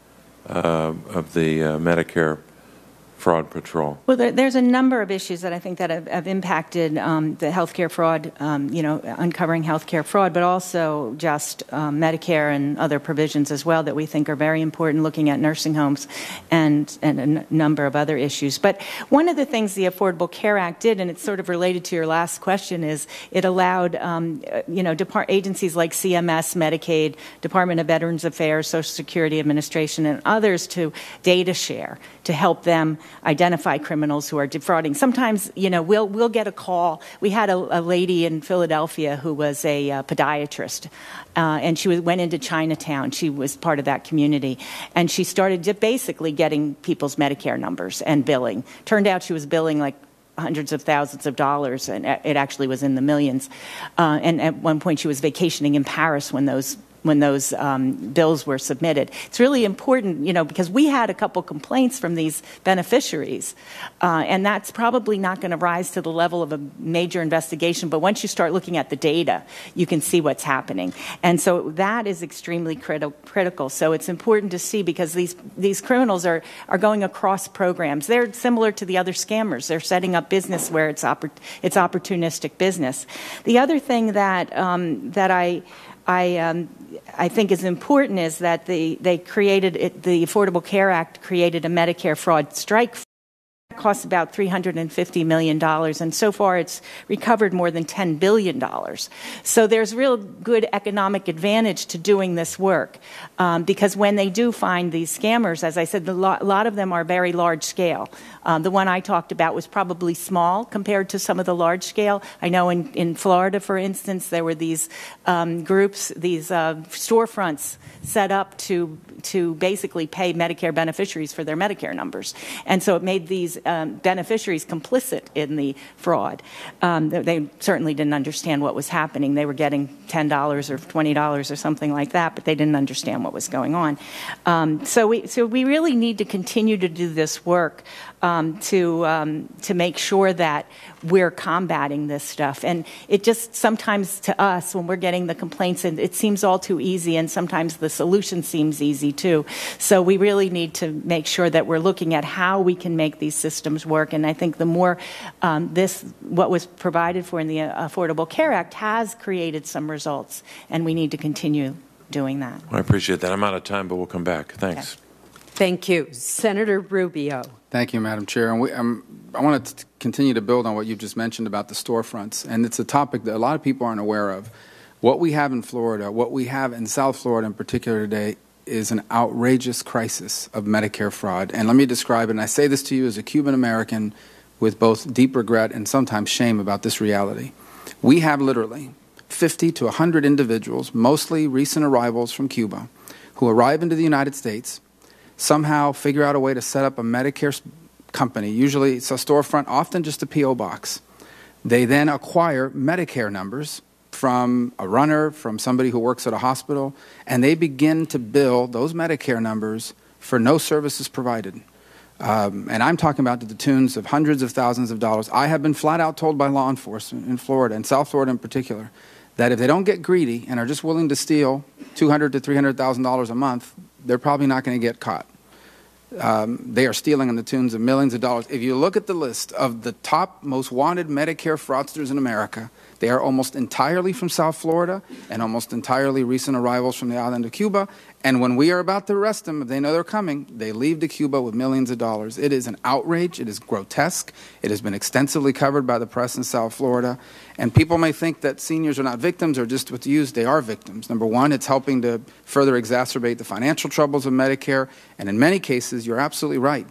uh, of the uh, Medicare fraud patrol? Well, there, there's a number of issues that I think that have, have impacted um, the healthcare fraud, um, you know, uncovering healthcare fraud, but also just um, Medicare and other provisions as well that we think are very important, looking at nursing homes and, and a n- number of other issues. But one of the things the Affordable Care Act did, and it's sort of related to your last question, is it allowed, um, you know, depart- agencies like CMS, Medicaid, Department of Veterans Affairs, Social Security Administration, and others to data share to help them identify criminals who are defrauding. Sometimes, you know, we'll, we'll get a call. We had a, a lady in Philadelphia who was a uh, podiatrist, uh, and she was, went into Chinatown. She was part of that community. And she started basically getting people's Medicare numbers and billing. Turned out she was billing like hundreds of thousands of dollars, and it actually was in the millions. Uh, and at one point, she was vacationing in Paris when those when those um, bills were submitted. It's really important, you know, because we had a couple complaints from these beneficiaries, uh, and that's probably not going to rise to the level of a major investigation. But once you start looking at the data, you can see what's happening, and so that is extremely criti- critical. So it's important to see because these these criminals are are going across programs. They're similar to the other scammers. They're setting up business where it's oppor- it's opportunistic business. The other thing that um, that I I, um, I think is important is that the, they created it, the Affordable Care Act created a Medicare fraud strike costs about $350 million, and so far it's recovered more than $10 billion. So there's real good economic advantage to doing this work um, because when they do find these scammers, as I said, a lot, lot of them are very large scale. Um, the one I talked about was probably small compared to some of the large scale. I know in, in Florida, for instance, there were these um, groups, these uh, storefronts set up to to basically pay Medicare beneficiaries for their Medicare numbers. And so it made these um, beneficiaries complicit in the fraud. Um, they, certainly didn't understand what was happening. They were getting $10 or $20 or something like that, but they didn't understand what was going on. Um, so, we, so we really need to continue to do this work um, to, um, to make sure that we're combating this stuff. And it just sometimes to us, when we're getting the complaints, and it seems all too easy, and sometimes the solution seems easy too. So we really need to make sure that we're looking at how we can make these systems work. And I think the more um, this, what was provided for in the Affordable Care Act, has created some results, and we need to continue doing that. I appreciate that. I'm out of time, but we'll come back. Thanks. Okay. Thank you. Senator Rubio. Thank you, Madam Chair. And we, um, I want to continue to build on what you've just mentioned about the storefronts. And it's a topic that a lot of people aren't aware of. What we have in Florida, what we have in South Florida in particular today, is an outrageous crisis of Medicare fraud. And let me describe it. And I say this to you as a Cuban American with both deep regret and sometimes shame about this reality. We have literally 50 to 100 individuals, mostly recent arrivals from Cuba, who arrive into the United States somehow figure out a way to set up a Medicare company. Usually it's a storefront, often just a P.O. box. They then acquire Medicare numbers from a runner, from somebody who works at a hospital, and they begin to bill those Medicare numbers for no services provided. Um, and I'm talking about to the tunes of hundreds of thousands of dollars. I have been flat out told by law enforcement in Florida, and South Florida in particular, that if they don't get greedy and are just willing to steal 200 to $300,000 a month, they're probably not going to get caught. Um, they are stealing in the tunes of millions of dollars. If you look at the list of the top most wanted Medicare fraudsters in America, they are almost entirely from South Florida and almost entirely recent arrivals from the island of Cuba. And when we are about to arrest them, if they know they're coming, they leave to Cuba with millions of dollars. It is an outrage. It is grotesque. It has been extensively covered by the press in South Florida. And people may think that seniors are not victims or just what's used. They are victims. Number one, it's helping to further exacerbate the financial troubles of Medicare. And in many cases, you're absolutely right.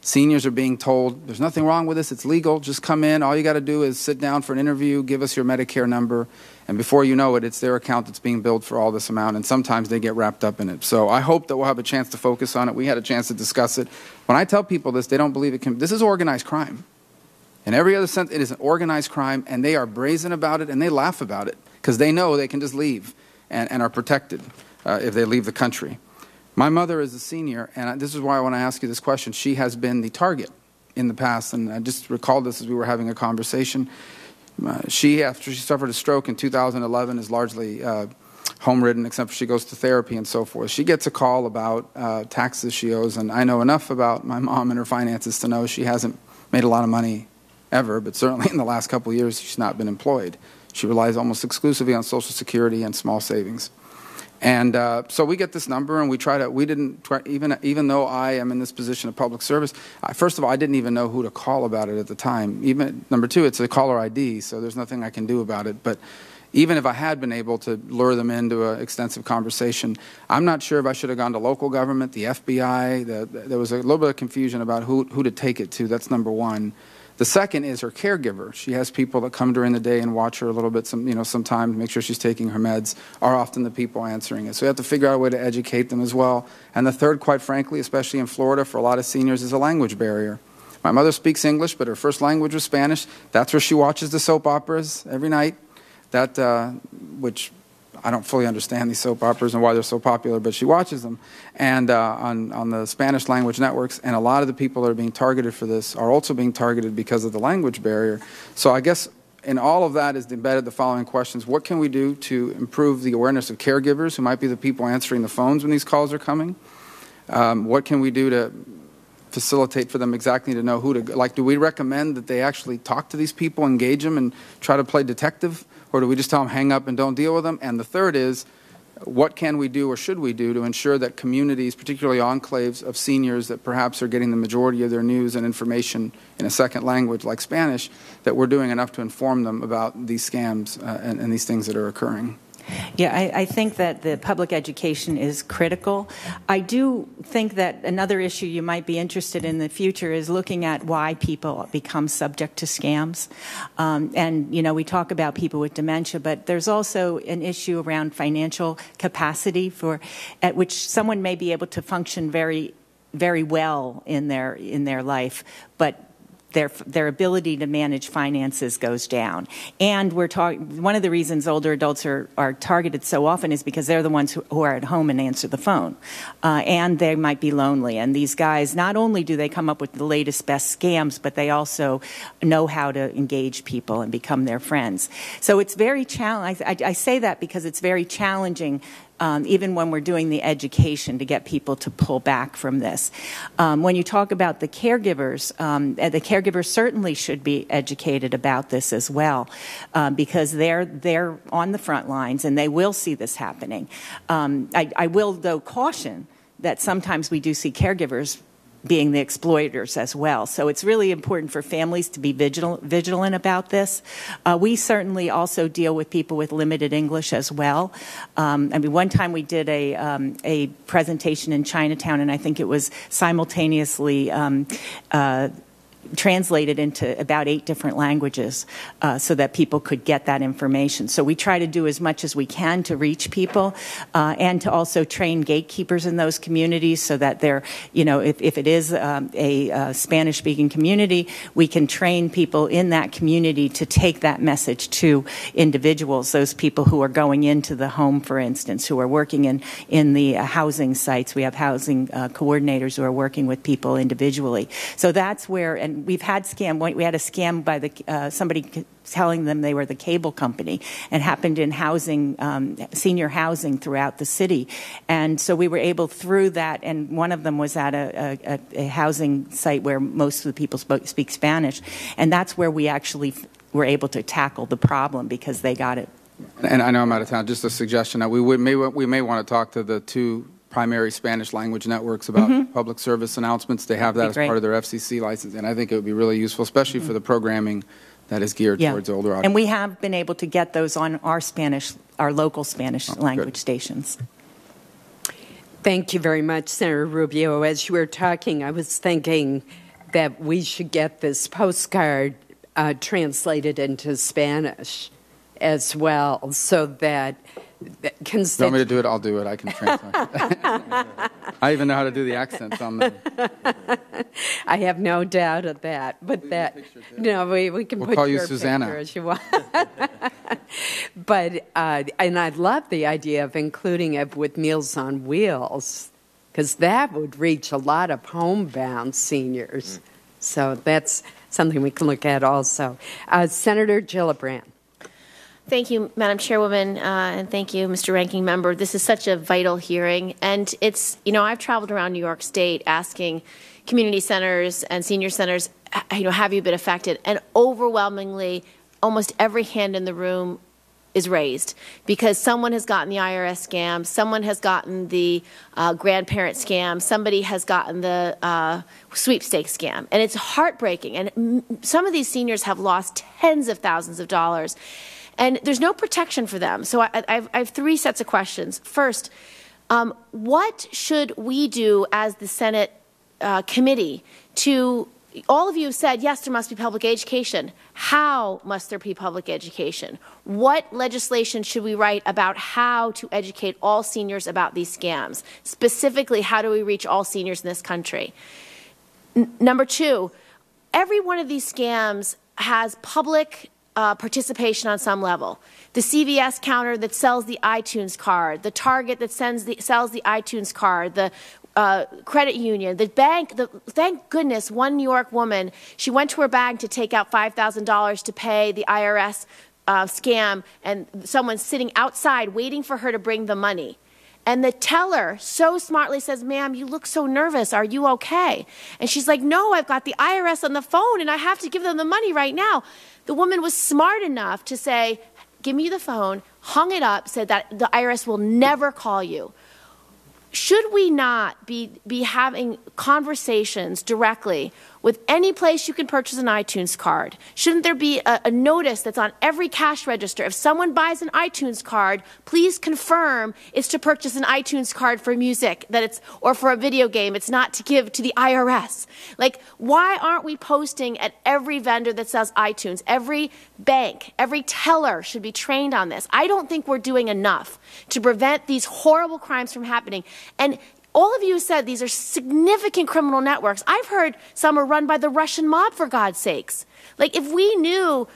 Seniors are being told, there's nothing wrong with this, it's legal, just come in. All you got to do is sit down for an interview, give us your Medicare number, and before you know it, it's their account that's being billed for all this amount, and sometimes they get wrapped up in it. So I hope that we'll have a chance to focus on it. We had a chance to discuss it. When I tell people this, they don't believe it can. This is organized crime. In every other sense, it is an organized crime, and they are brazen about it, and they laugh about it because they know they can just leave and, and are protected uh, if they leave the country. My mother is a senior, and this is why I want to ask you this question. She has been the target in the past, and I just recalled this as we were having a conversation. Uh, she, after she suffered a stroke in 2011, is largely uh, home ridden, except she goes to therapy and so forth. She gets a call about uh, taxes she owes, and I know enough about my mom and her finances to know she hasn't made a lot of money ever, but certainly in the last couple years, she's not been employed. She relies almost exclusively on Social Security and small savings. And uh, so we get this number, and we try to. We didn't try, even even though I am in this position of public service. I, first of all, I didn't even know who to call about it at the time. Even number two, it's a caller ID, so there's nothing I can do about it. But even if I had been able to lure them into an extensive conversation, I'm not sure if I should have gone to local government, the FBI. The, the, there was a little bit of confusion about who who to take it to. That's number one. The second is her caregiver. She has people that come during the day and watch her a little bit, some, you know, sometimes make sure she's taking her meds, are often the people answering it. So we have to figure out a way to educate them as well. And the third, quite frankly, especially in Florida for a lot of seniors, is a language barrier. My mother speaks English, but her first language was Spanish. That's where she watches the soap operas every night. That, uh, which I don't fully understand these soap operas and why they're so popular, but she watches them and uh, on, on the Spanish language networks. And a lot of the people that are being targeted for this are also being targeted because of the language barrier. So I guess in all of that is embedded the following questions What can we do to improve the awareness of caregivers who might be the people answering the phones when these calls are coming? Um, what can we do to facilitate for them exactly to know who to go like do we recommend that they actually talk to these people engage them and try to play detective or do we just tell them hang up and don't deal with them? And the third is, what can we do or should we do to ensure that communities, particularly enclaves of seniors that perhaps are getting the majority of their news and information in a second language like Spanish, that we're doing enough to inform them about these scams uh, and, and these things that are occurring? Yeah, I, I, think that the public education is critical. I do think that another issue you might be interested in, the future is looking at why people become subject to scams. Um, and, you know, we talk about people with dementia, but there's also an issue around financial capacity for at which someone may be able to function very very well in their in their life, but their their ability to manage finances goes down. And we're talking. One of the reasons older adults are are targeted so often is because they're the ones who, who are at home and answer the phone, uh, and they might be lonely. And these guys, not only do they come up with the latest best scams, but they also know how to engage people and become their friends. So it's very challenging. I, I say that because it's very challenging um, even when we're doing the education to get people to pull back from this. Um, when you talk about the caregivers, um, the caregivers certainly should be educated about this as well, uh, because they're they're on the front lines and they will see this happening. Um, I, I will, though, caution that sometimes we do see caregivers being the exploiters as well. So it's really important for families to be vigilant, vigilant about this. Uh, we certainly also deal with people with limited English as well. Um, I mean, one time we did a, um, a presentation in Chinatown, and I think it was simultaneously. Um, uh, translated into about eight different languages uh, so that people could get that information. So we try to do as much as we can to reach people uh, and to also train gatekeepers in those communities so that they're, you know, if, if it is um, a uh, Spanish speaking community, we can train people in that community to take that message to individuals, those people who are going into the home, for instance, who are working in, in the uh, housing sites. We have housing uh, coordinators who are working with people individually. So that's where, and we've had scam. We had a scam by the uh, somebody telling them they were the cable company and happened in housing, um, senior housing throughout the city. And so we were able through that, and one of them was at a, a, a housing site where most of the people spoke, speak Spanish. And that's where we actually were able to tackle the problem because they got it. And I know I'm out of town. Just a suggestion that we would may we may want to talk to the two primary Spanish language networks about mm-hmm. public service announcements. They have that as part of their FCC license, and I think it would be really useful, especially mm-hmm. for the programming that is geared yeah. towards older audience. And we have been able to get those on our Spanish, our local Spanish oh, language good. stations. Thank you very much, Senator Rubio. As you were talking, I was thinking that we should get this postcard uh, translated into Spanish as well so that Constitu- you want me to do it? I'll do it. I can translate. <laughs> I even know how to do the accents on them. <laughs> I have no doubt of that. But that, no, we, we can we'll put call you Susanna. as you want. <laughs> but uh, and I love the idea of including it with Meals on Wheels because that would reach a lot of homebound seniors. Mm. So that's something we can look at also. Uh, Senator Gillibrand. Thank you, Madam Chairwoman, uh, and thank you, Mr. Ranking Member. This is such a vital hearing, and it's you know I've traveled around New York State asking community centers and senior centers, you know, have you been affected? And overwhelmingly, almost every hand in the room is raised because someone has gotten the IRS scam, someone has gotten the uh, grandparent scam, somebody has gotten the uh, sweepstakes scam, and it's heartbreaking. And some of these seniors have lost tens of thousands of dollars and there's no protection for them. So I, I've, I have three sets of questions. First, um, what should we do as the Senate uh, committee to all of you have said, yes, there must be public education. How must there be public education? What legislation should we write about how to educate all seniors about these scams? Specifically, how do we reach all seniors in this country? N- number two, every one of these scams has public uh, participation on some level. The CVS counter that sells the iTunes card, the Target that the, sells the iTunes card, the uh, credit union, the bank. The, thank goodness, one New York woman she went to her bank to take out five thousand dollars to pay the IRS uh, scam, and someone's sitting outside waiting for her to bring the money. And the teller so smartly says, Ma'am, you look so nervous. Are you okay? And she's like, No, I've got the IRS on the phone and I have to give them the money right now. The woman was smart enough to say, Give me the phone, hung it up, said that the IRS will never call you. Should we not be, be having conversations directly with any place you can purchase an iTunes card? Shouldn't there be a, a, notice that's on every cash register? If someone buys an iTunes card, please confirm it's to purchase an iTunes card for music that it's or for a video game. It's not to give to the IRS. Like, why aren't we posting at every vendor that sells iTunes? Every bank, every teller should be trained on this. I don't think we're doing enough to prevent these horrible crimes from happening. And all of you said these are significant criminal networks. I've heard some are run by the Russian mob, for God's sakes. Like, if we knew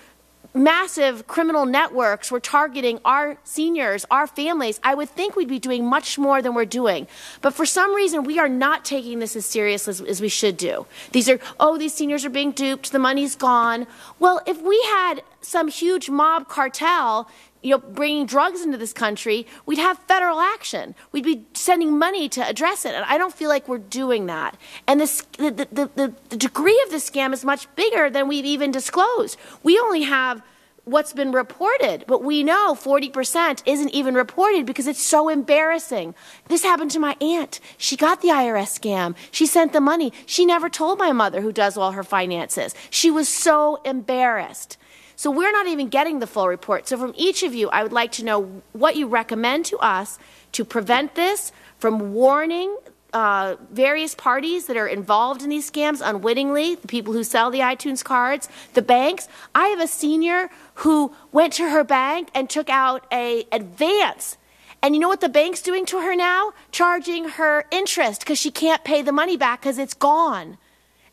massive criminal networks were targeting our seniors, our families, I would think we'd be doing much more than we're doing. But for some reason, we are not taking this as serious as, as we should do. These are, oh, these seniors are being duped, the money's gone. Well, if we had some huge mob cartel you know, bringing drugs into this country, we'd have federal action. We'd be sending money to address it. And I don't feel like we're doing that. And the, the, the, the degree of the scam is much bigger than we've even disclosed. We only have what's been reported, but we know 40% isn't even reported because it's so embarrassing. This happened to my aunt. She got the IRS scam. She sent the money. She never told my mother, who does all her finances. She was so embarrassed. So we're not even getting the full report. So from each of you, I would like to know what you recommend to us to prevent this from warning uh, various parties that are involved in these scams unwittingly the people who sell the iTunes cards, the banks. I have a senior who went to her bank and took out a advance. And you know what the bank's doing to her now? Charging her interest because she can't pay the money back because it's gone.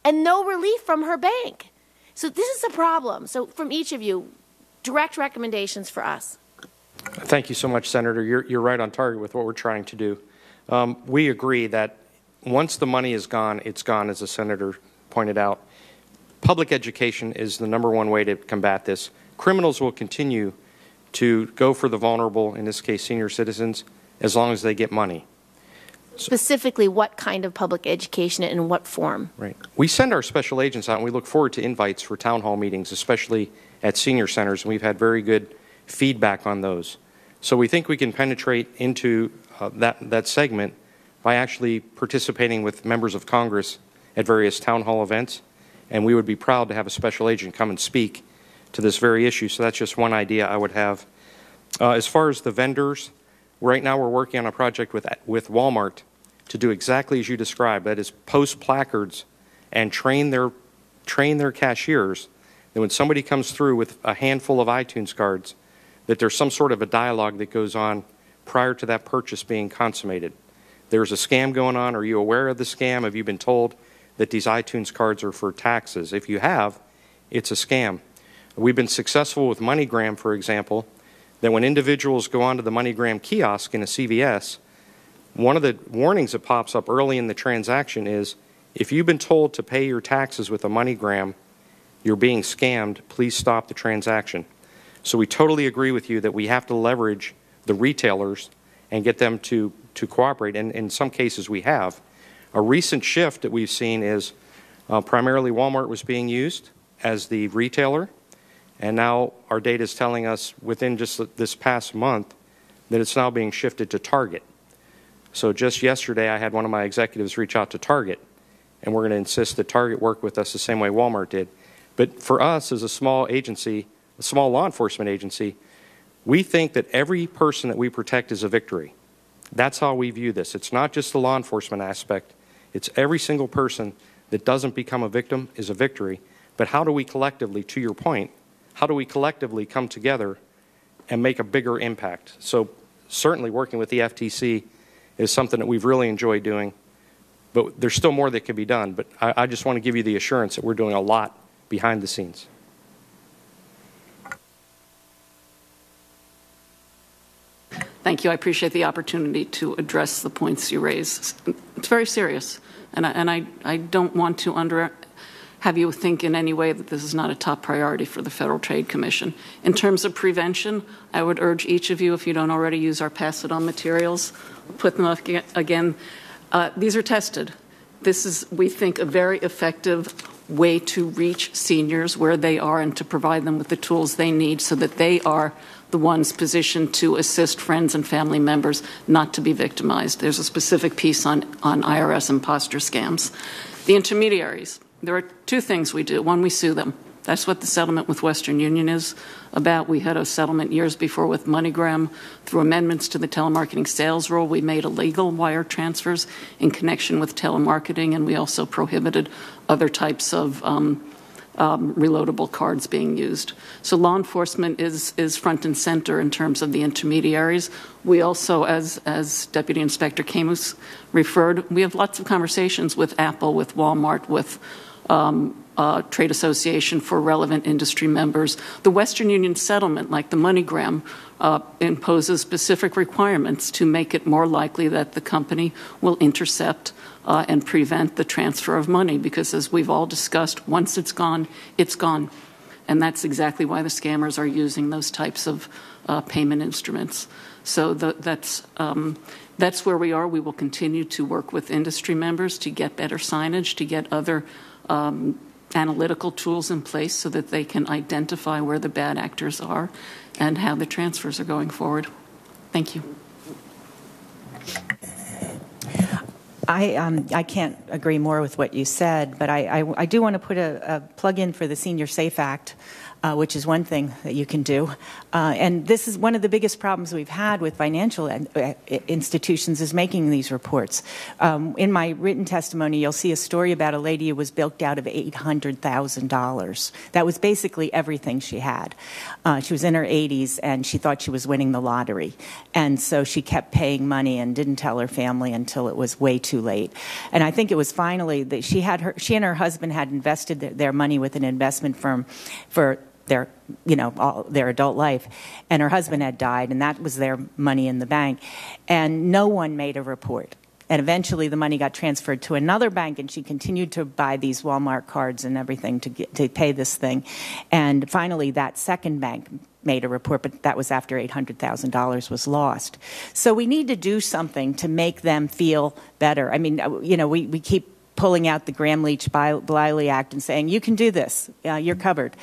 And no relief from her bank. So this is a problem. So from each of you, direct recommendations for us. Thank you so much, Senator. You're, you're right on target with what we're trying to do. Um, we agree that once the money is gone, it's gone, as the Senator pointed out. Public education is the number one way to combat this. Criminals will continue to go for the vulnerable, in this case senior citizens, as long as they get money. Specifically, what kind of public education and in what form? Right. We send our special agents out and we look forward to invites for town hall meetings, especially at senior centers, and we've had very good feedback on those. So we think we can penetrate into uh, that, that segment by actually participating with members of Congress at various town hall events, and we would be proud to have a special agent come and speak to this very issue. So that's just one idea I would have. Uh, as far as the vendors, right now we're working on a project with, with Walmart to do exactly as you described. That is, post placards and train their train their cashiers that when somebody comes through with a handful of iTunes cards, that there's some sort of a dialogue that goes on prior to that purchase being consummated. There's a scam going on. Are you aware of the scam? Have you been told that these iTunes cards are for taxes? If you have, it's a scam. We've been successful with MoneyGram, for example, that when individuals go onto the MoneyGram kiosk in a CVS, one of the warnings that pops up early in the transaction is if you've been told to pay your taxes with a MoneyGram, you're being scammed, please stop the transaction. So we totally agree with you that we have to leverage the retailers and get them to, to cooperate. And in some cases, we have. A recent shift that we've seen is uh, primarily Walmart was being used as the retailer, and now our data is telling us within just this past month that it's now being shifted to Target. So just yesterday, I had one of my executives reach out to Target, and we're going to insist that Target work with us the same way Walmart did. But for us, as a small agency, a small law enforcement agency, we think that every person that we protect is a victory. That's how we view this. It's not just the law enforcement aspect, it's every single person that doesn't become a victim is a victory. But how do we collectively, to your point, how do we collectively come together and make a bigger impact? So, certainly working with the FTC is something that we've really enjoyed doing. But there's still more that can be done. But I, I just want to give you the assurance that we're doing a lot behind the scenes. Thank you. I appreciate the opportunity to address the points you raise. It's very serious, and I, and I, I don't want to under have you think in any way that this is not a top priority for the Federal Trade Commission. In terms of prevention, I would urge each of you, if you don't already use our Pass It On materials, put them up again. Uh, these are tested. This is, we think, a very effective way to reach seniors where they are and to provide them with the tools they need so that they are the ones positioned to assist friends and family members not to be victimized. There's a specific piece on, on IRS imposter scams. The intermediaries, there are two things we do. One, we sue them. That's what the settlement with Western Union is about. We had a settlement years before with MoneyGram. Through amendments to the telemarketing sales rule, we made illegal wire transfers in connection with telemarketing, and we also prohibited other types of um, um, reloadable cards being used. So law enforcement is is front and center in terms of the intermediaries. We also, as as Deputy Inspector Camus referred, we have lots of conversations with Apple, with Walmart, with um, uh, trade association for relevant industry members. The Western Union settlement, like the MoneyGram, uh, imposes specific requirements to make it more likely that the company will intercept uh, and prevent the transfer of money because, as we've all discussed, once it's gone, it's gone. And that's exactly why the scammers are using those types of uh, payment instruments. So the, that's, um, that's where we are. We will continue to work with industry members to get better signage, to get other um, analytical tools in place so that they can identify where the bad actors are and how the transfers are going forward. Thank you. I, um, I can't agree more with what you said, but I, I, I do want to put a, a, plug in for the Senior Safe Act. Uh, which is one thing that you can do. Uh, and this is one of the biggest problems we've had with financial uh, institutions is making these reports. Um, in my written testimony, you'll see a story about a lady who was bilked out of $800,000. That was basically everything she had. Uh, she was in her 80s and she thought she was winning the lottery. And so she kept paying money and didn't tell her family until it was way too late. And I think it was finally that she had her, she and her husband had invested their money with an investment firm for their you know all, their adult life and her husband had died and that was their money in the bank and no one made a report and eventually the money got transferred to another bank and she continued to buy these Walmart cards and everything to get, to pay this thing and finally that second bank made a report, but that was after $800,000 was lost. So we need to do something to make them feel better. I mean, you know, we, we keep pulling out the Gramm Leach Bliley Act and saying, you can do this, uh, you're covered.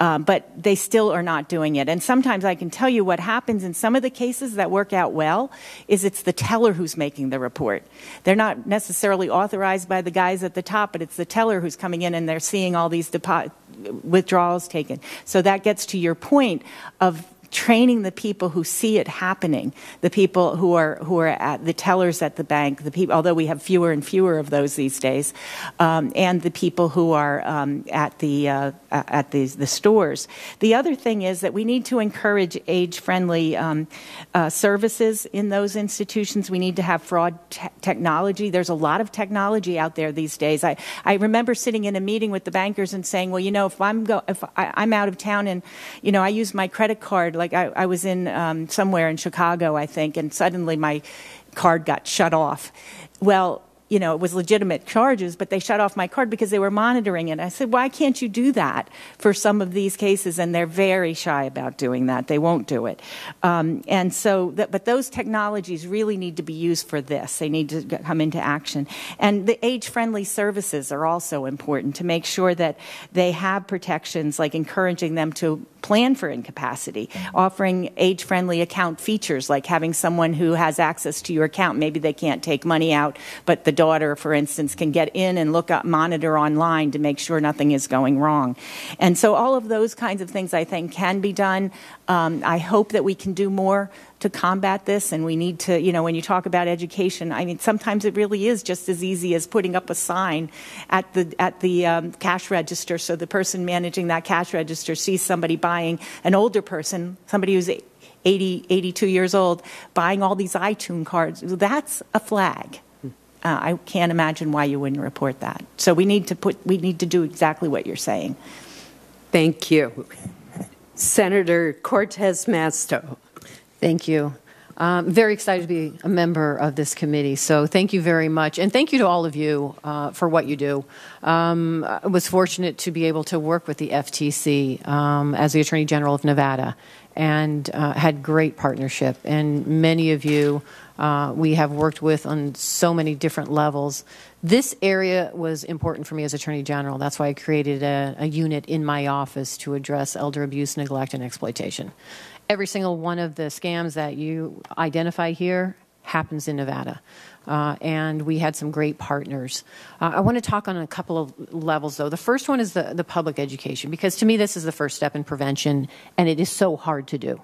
Um, but they still are not doing it. And sometimes I can tell you what happens in some of the cases that work out well is it's the teller who's making the report. They're not necessarily authorized by the guys at the top, but it's the teller who's coming in and they're seeing all these depo- withdrawals taken. So that gets to your point of training the people who see it happening, the people who are who are at the tellers at the bank, the people, although we have fewer and fewer of those these days, um, and the people who are um, at the uh, at the, the stores. The other thing is that we need to encourage age-friendly um, uh, services in those institutions. We need to have fraud te- technology. There's a lot of technology out there these days. I, I remember sitting in a meeting with the bankers and saying, well, you know, if I'm go if I, I'm out of town and you know I use my credit card like I, I was in um, somewhere in Chicago, I think, and suddenly my card got shut off. Well, you know, it was legitimate charges, but they shut off my card because they were monitoring it. I said, why can't you do that for some of these cases? And they're very shy about doing that. They won't do it. Um, and so, that, but those technologies really need to be used for this. They need to come into action. And the age-friendly services are also important to make sure that they have protections, like encouraging them to plan for incapacity, offering age friendly account features like having someone who has access to your account. Maybe they can't take money out, but the daughter, for instance, can get in and look up, monitor online to make sure nothing is going wrong. And so all of those kinds of things I think can be done. Um, I hope that we can do more to combat this and we need to you know when you talk about education i mean sometimes it really is just as easy as putting up a sign at the at the um, cash register so the person managing that cash register sees somebody buying an older person somebody who's 80 82 years old buying all these itunes cards that's a flag uh, I can't imagine why you wouldn't report that. So we need to put we need to do exactly what you're saying. Thank you. Senator Cortez Masto. Thank you. Um, very excited to be a member of this committee. So thank you very much, and thank you to all of you uh, for what you do. Um, I was fortunate to be able to work with the FTC um, as the Attorney General of Nevada, and uh, had great partnership. And many of you uh, we have worked with on so many different levels. This area was important for me as Attorney General. That's why I created a, a unit in my office to address elder abuse, neglect, and exploitation every single one of the scams that you identify here happens in Nevada. Uh, and we had some great partners. Uh, I want to talk on a couple of levels, though. The first one is the, the public education, because to me, this is the first step in prevention, and it is so hard to do.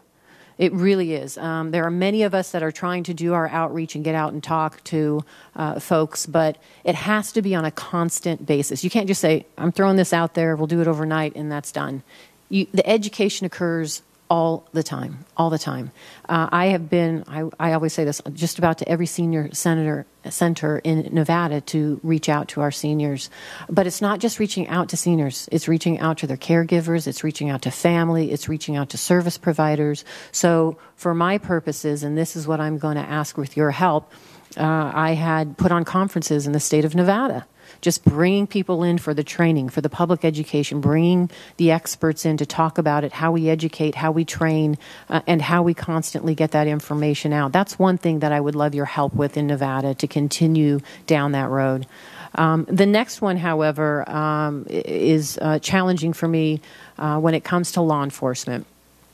It really is. Um, there are many of us that are trying to do our outreach and get out and talk to uh, folks, but it has to be on a constant basis. You can't just say, I'm throwing this out there, we'll do it overnight, and that's done. You, the education occurs all the time, all the time. Uh, I have been, I, I, always say this, just about to every senior senator center in Nevada to reach out to our seniors. But it's not just reaching out to seniors, it's reaching out to their caregivers, it's reaching out to family, it's reaching out to service providers. So, for my purposes, and this is what I'm going to ask with your help, uh, I had put on conferences in the state of Nevada just bringing people in for the training, for the public education, bringing the experts in to talk about it, how we educate, how we train, uh, and how we constantly get that information out. That's one thing that I would love your help with in Nevada to continue down that road. Um, the next one, however, um, is uh, challenging for me uh, when it comes to law enforcement.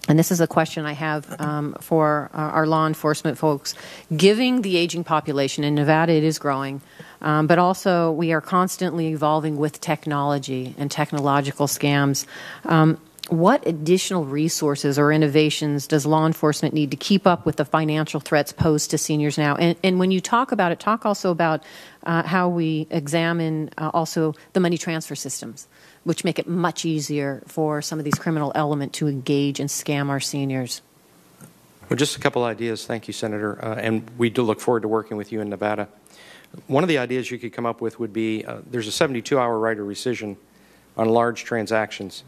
And this is a question I have um, for our law enforcement folks. Giving the aging population in Nevada, it is growing. Um, but also, we are constantly evolving with technology and technological scams. Um, what additional resources or innovations does law enforcement need to keep up with the financial threats posed to seniors now? And, and when you talk about it, talk also about uh, how we examine uh, also the money transfer systems, which make it much easier for some of these criminal element to engage and scam our seniors. Well, just a couple ideas. Thank you, Senator. Uh, and we do look forward to working with you in Nevada. One of the ideas you could come up with would be uh, there's a 72 hour right of rescission on large transactions.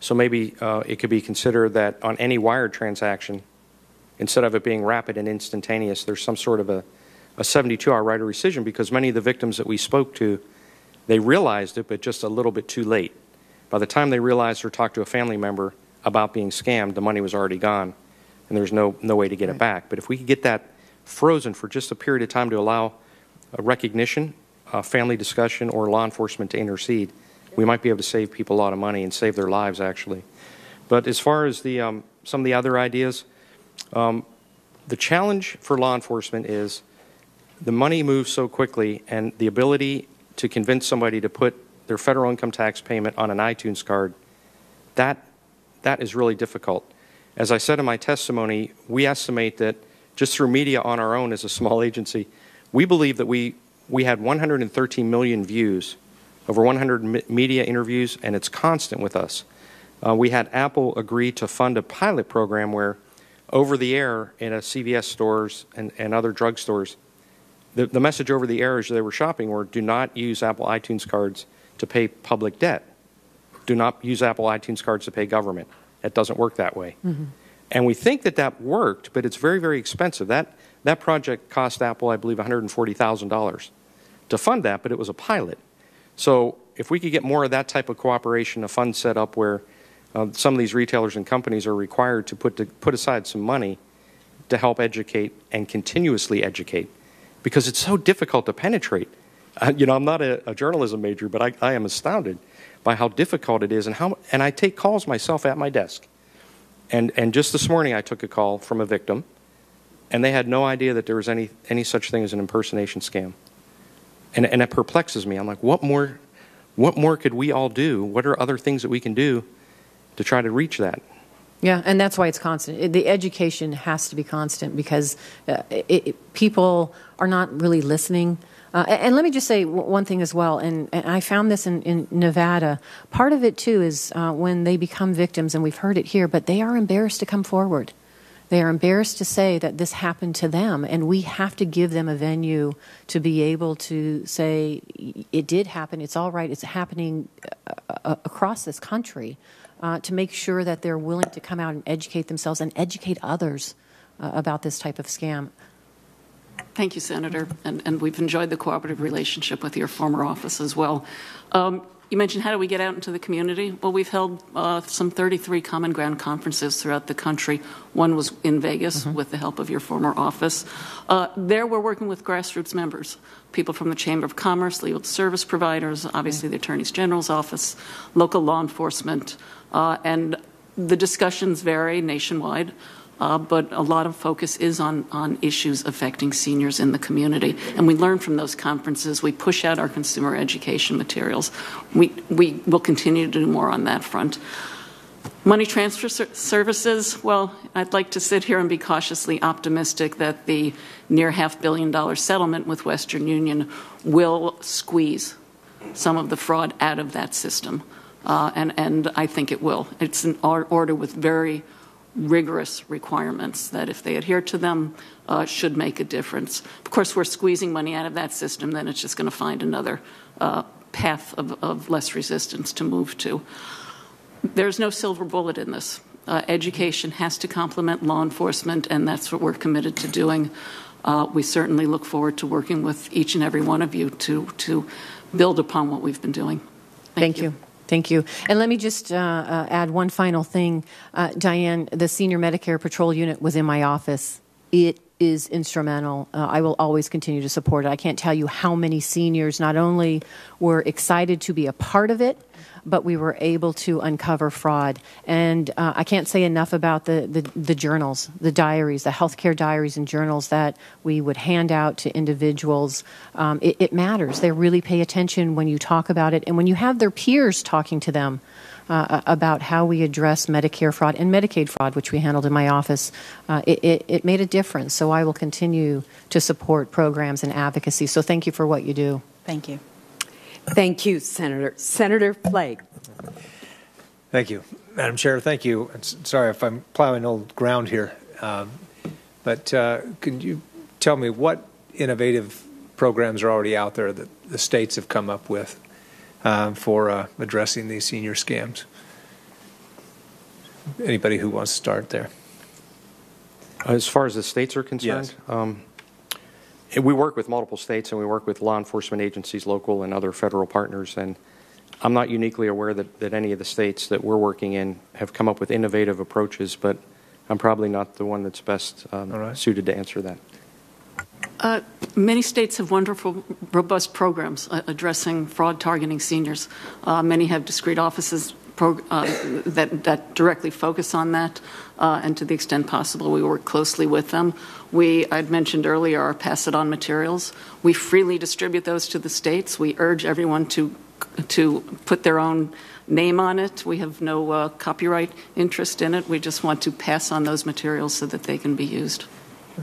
So maybe uh, it could be considered that on any wired transaction, instead of it being rapid and instantaneous, there's some sort of a, a 72 hour right of rescission because many of the victims that we spoke to, they realized it, but just a little bit too late. By the time they realized or talked to a family member about being scammed, the money was already gone and there's no, no way to get right. it back. But if we could get that frozen for just a period of time to allow a recognition, a family discussion, or law enforcement to intercede, we might be able to save people a lot of money and save their lives, actually. But as far as the, um, some of the other ideas, um, the challenge for law enforcement is the money moves so quickly, and the ability to convince somebody to put their federal income tax payment on an iTunes card, that, that is really difficult. As I said in my testimony, we estimate that just through media on our own as a small agency, we believe that we, we had 113 million views over 100 media interviews, and it's constant with us. Uh, we had Apple agree to fund a pilot program where, over the air in a CVS stores and, and other drugstores, the, the message over the air as they were shopping were do not use Apple iTunes cards to pay public debt. Do not use Apple iTunes cards to pay government. It doesn't work that way. Mm-hmm. And we think that that worked, but it's very, very expensive. That, that project cost Apple, I believe, $140,000 to fund that, but it was a pilot. So if we could get more of that type of cooperation, a fund set up where uh, some of these retailers and companies are required to put, to put aside some money to help educate and continuously educate because it's so difficult to penetrate. Uh, you know, I'm not a, a journalism major, but I, I, am astounded by how difficult it is and how, and I take calls myself at my desk. And, and just this morning I took a call from a victim and they had no idea that there was any, any such thing as an impersonation scam. And, and it perplexes me. I'm like, what more, what more could we all do? What are other things that we can do to try to reach that? Yeah, and that's why it's constant. The education has to be constant because uh, it, it, people are not really listening. Uh, and let me just say one thing as well, and, and I found this in, in, Nevada. Part of it, too, is uh, when they become victims, and we've heard it here, but they are embarrassed to come forward. They are embarrassed to say that this happened to them, and we have to give them a venue to be able to say, it did happen, it's all right, it's happening uh, uh, across this country, uh, to make sure that they're willing to come out and educate themselves and educate others uh, about this type of scam. Thank you, Senator. And, and, we've enjoyed the cooperative relationship with your former office as well. Um, you mentioned how do we get out into the community? Well, we've held uh, some 33 Common Ground conferences throughout the country. One was in Vegas mm-hmm. with the help of your former office. Uh, there, we're working with grassroots members, people from the Chamber of Commerce, legal service providers, obviously the Attorney General's office, local law enforcement, and the discussions vary nationwide. Uh, but a lot of focus is on, on issues affecting seniors in the community. And we learn from those conferences. We push out our consumer education materials. We, we will continue to do more on that front. Money transfer ser- services, well, I'd like to sit here and be cautiously optimistic that the near half billion dollar settlement with Western Union will squeeze some of the fraud out of that system. Uh, and, and I think it will. It's an order with very rigorous requirements that, if they adhere to them, uh, should make a difference. Of course, we're squeezing money out of that system, then it's just going to find another uh, path of, of, less resistance to move to. There's no silver bullet in this. Uh, education has to complement law enforcement, and that's what we're committed to doing. Uh, we certainly look forward to working with each and every one of you to, to build upon what we've been doing. Thank, Thank you. you. Thank you. And let me just uh, uh, add one final thing. Uh, Diane, the Senior Medicare Patrol Unit was in my office. It is instrumental. Uh, I will always continue to support it. I can't tell you how many seniors not only were excited to be a part of it, but we were able to uncover fraud. And uh, I can't say enough about the, the, the, journals, the diaries, the healthcare diaries and journals that we would hand out to individuals. Um, it, it, matters. They really pay attention when you talk about it and when you have their peers talking to them uh, about how we address Medicare fraud and Medicaid fraud, which we handled in my office, uh, it, it, it made a difference. So I will continue to support programs and advocacy. So thank you for what you do. Thank you. Thank you, Senator. Senator Flake. Thank you. Madam Chair, thank you. Sorry if I'm plowing old ground here. Um, but uh, could you tell me what innovative programs are already out there that the states have come up with um, for uh, addressing these senior scams? Anybody who wants to start there? As far as the states are concerned, Yes. um, we work with multiple states and we work with law enforcement agencies, local and other federal partners. And I'm not uniquely aware that, that any of the states that we're working in have come up with innovative approaches, but I'm probably not the one that's best um, right. suited to answer that. Uh, Many states have wonderful, robust programs uh, addressing fraud targeting seniors. Uh, Many have discrete offices uh, that that directly focus on that, uh, and to the extent possible, we work closely with them. We, I'd mentioned earlier, our pass-it-on materials. We freely distribute those to the states. We urge everyone to to put their own name on it. We have no uh, copyright interest in it. We just want to pass on those materials so that they can be used.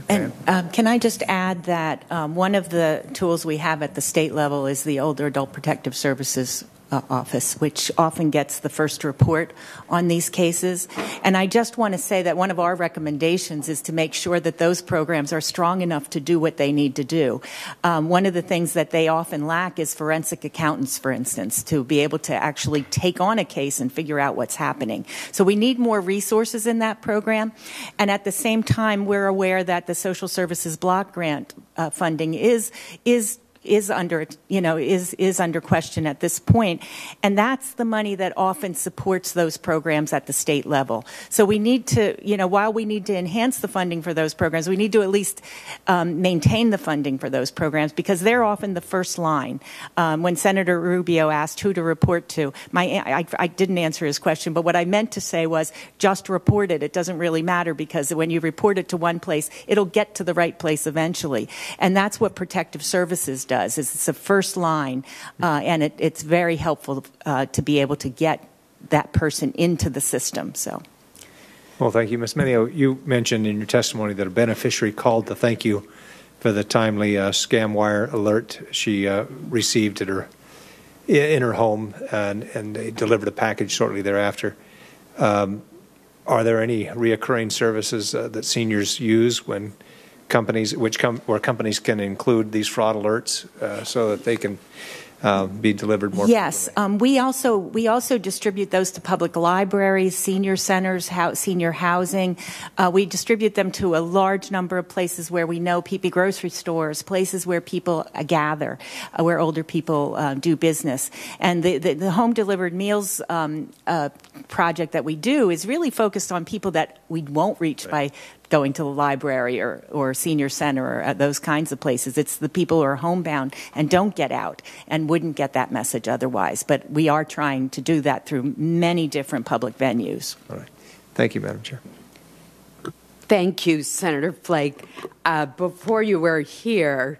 And um, can I just add that um, one of the tools we have at the state level is the Older Adult Protective Services uh, Office, which often gets the first report on these cases. And I just want to say that one of our recommendations is to make sure that those programs are strong enough to do what they need to do. Um, one of the things that they often lack is forensic accountants, for instance, to be able to actually take on a case and figure out what's happening. So we need more resources in that program. And at the same time, we're aware that the social services block grant uh, funding is is is under you know is is under question at this point. And that's the money that often supports those programs at the state level. So we need to you know while we need to enhance the funding for those programs we need to at least um, maintain the funding for those programs because they're often the first line. Um, when senator rubio asked who to report to my I, I didn't answer his question but what i meant to say was just report it. It doesn't really matter because when you report it to one place it'll get to the right place eventually. And that's what protective services does is it's the first line uh, and it, it's very helpful uh, to be able to get that person into the system so Well, thank you, Ms. Menio. You mentioned in your testimony that a beneficiary called to thank you for the timely uh, scam wire alert she uh, received at her in her home, and, and they delivered a package shortly thereafter. Um, are there any reoccurring services uh, that seniors use when companies, which com- where companies can include these fraud alerts uh, so that they can uh, be delivered more? Yes, um, we also we also distribute those to public libraries, senior centers, hou- senior housing. Uh, we distribute them to a large number of places where we know people, grocery stores, places where people uh, gather, uh, where older people uh, do business. And the, the, the home delivered meals um, uh, project that we do is really focused on people that we won't reach by going to the library or, or senior center or uh, those kinds of places. It's the people who are homebound and don't get out and wouldn't get that message otherwise. But we are trying to do that through many different public venues. All right. Thank you, Madam Chair. Thank you, Senator Flake. Uh, before you were here,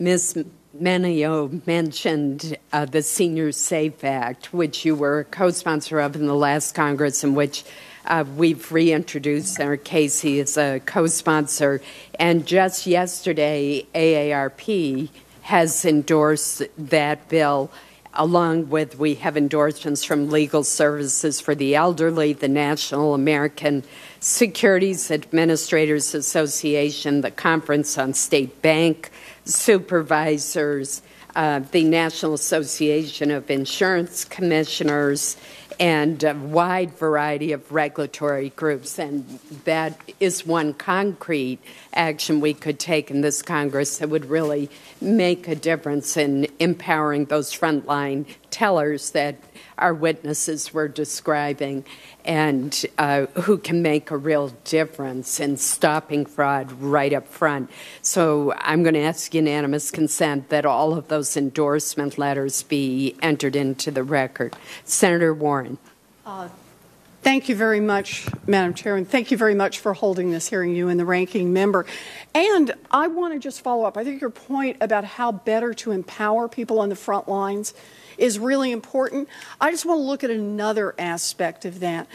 Ms. Menio mentioned uh, the Senior Safe Act, which you were a co-sponsor of in the last Congress, in which uh, we've reintroduced Senator Casey as a co-sponsor. And just yesterday, AARP has endorsed that bill along with we have endorsements from Legal Services for the Elderly, the National American Securities Administrators Association, the Conference on State Bank Supervisors, uh, the National Association of Insurance Commissioners, and a wide variety of regulatory groups. And that is one concrete action we could take in this Congress that would really make a difference in empowering those frontline tellers that our witnesses were describing and uh, who can make a real difference in stopping fraud right up front. So I'm going to ask unanimous consent that all of those endorsement letters be entered into the record. Senator Warren. Uh, Thank you very much, Madam Chairman. Thank you very much for holding this hearing, you and the ranking member. And I want to just follow up. I think your point about how better to empower people on the front lines is really important. I just want to look at another aspect of that.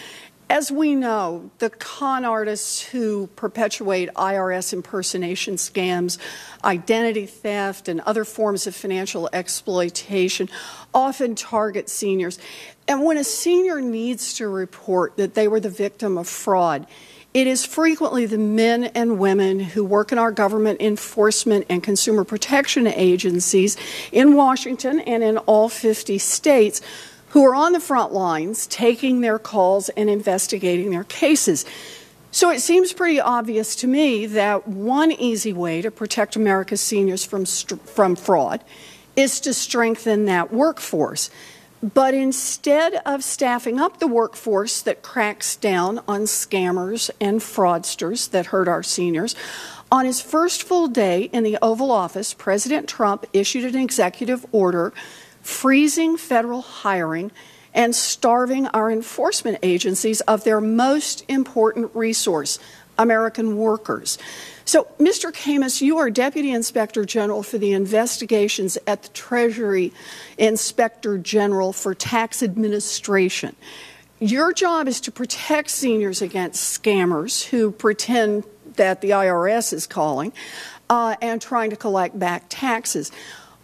As we know, the con artists who perpetuate IRS impersonation scams, identity theft, and other forms of financial exploitation often target seniors. And when a senior needs to report that they were the victim of fraud, it is frequently the men and women who work in our government enforcement and consumer protection agencies in Washington and in all 50 states who are on the front lines taking their calls and investigating their cases. So it seems pretty obvious to me that one easy way to protect America's seniors from, from fraud is to strengthen that workforce. But instead of staffing up the workforce that cracks down on scammers and fraudsters that hurt our seniors, on his first full day in the Oval Office, President Trump issued an executive order freezing federal hiring and starving our enforcement agencies of their most important resource, American workers. So, Mr. Camus, you are Deputy Inspector General for the investigations at the Treasury Inspector General for Tax Administration. Your job is to protect seniors against scammers who pretend that the IRS is calling uh, and trying to collect back taxes.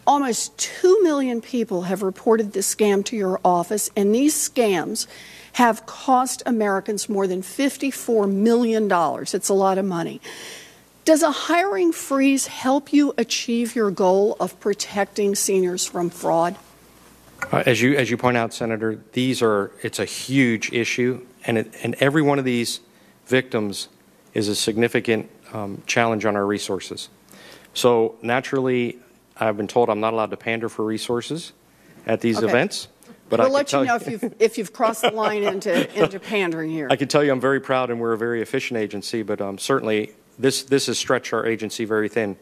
Almost 2 million people have reported this scam to your office, and these scams have cost Americans more than $54 million. It's a lot of money. Does a hiring freeze help you achieve your goal of protecting seniors from fraud? Uh, as you as you point out, Senator, these are it's a huge issue, and it, and every one of these victims is a significant um, challenge on our resources. So naturally, I've been told I'm not allowed to pander for resources at these okay. events. But we'll let you know if you've, if you've crossed the line into, <laughs> into pandering here. I can tell you I'm very proud and we're a very efficient agency, but um, certainly this, this has stretched our agency very thin.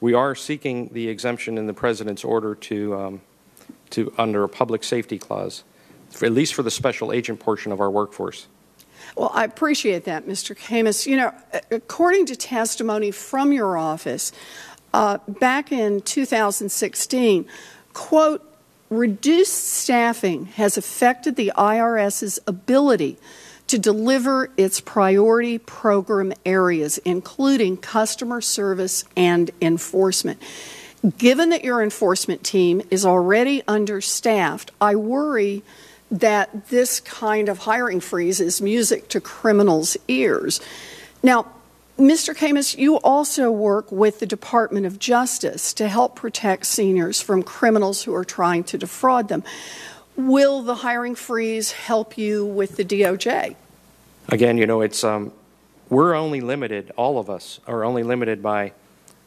We are seeking the exemption in the President's order to, um, to under a public safety clause, for, at least for the special agent portion of our workforce. Well, I appreciate that, Mr. Camus. You know, according to testimony from your office, uh, back in 2016, quote, reduced staffing has affected the IRS's ability to deliver its priority program areas, including customer service and enforcement. Given that your enforcement team is already understaffed, I worry that this kind of hiring freeze is music to criminals' ears. Now, Mr. Camus, you also work with the Department of Justice to help protect seniors from criminals who are trying to defraud them. Will the hiring freeze help you with the DOJ? Again, you know, it's um, we're only limited. All of us are only limited by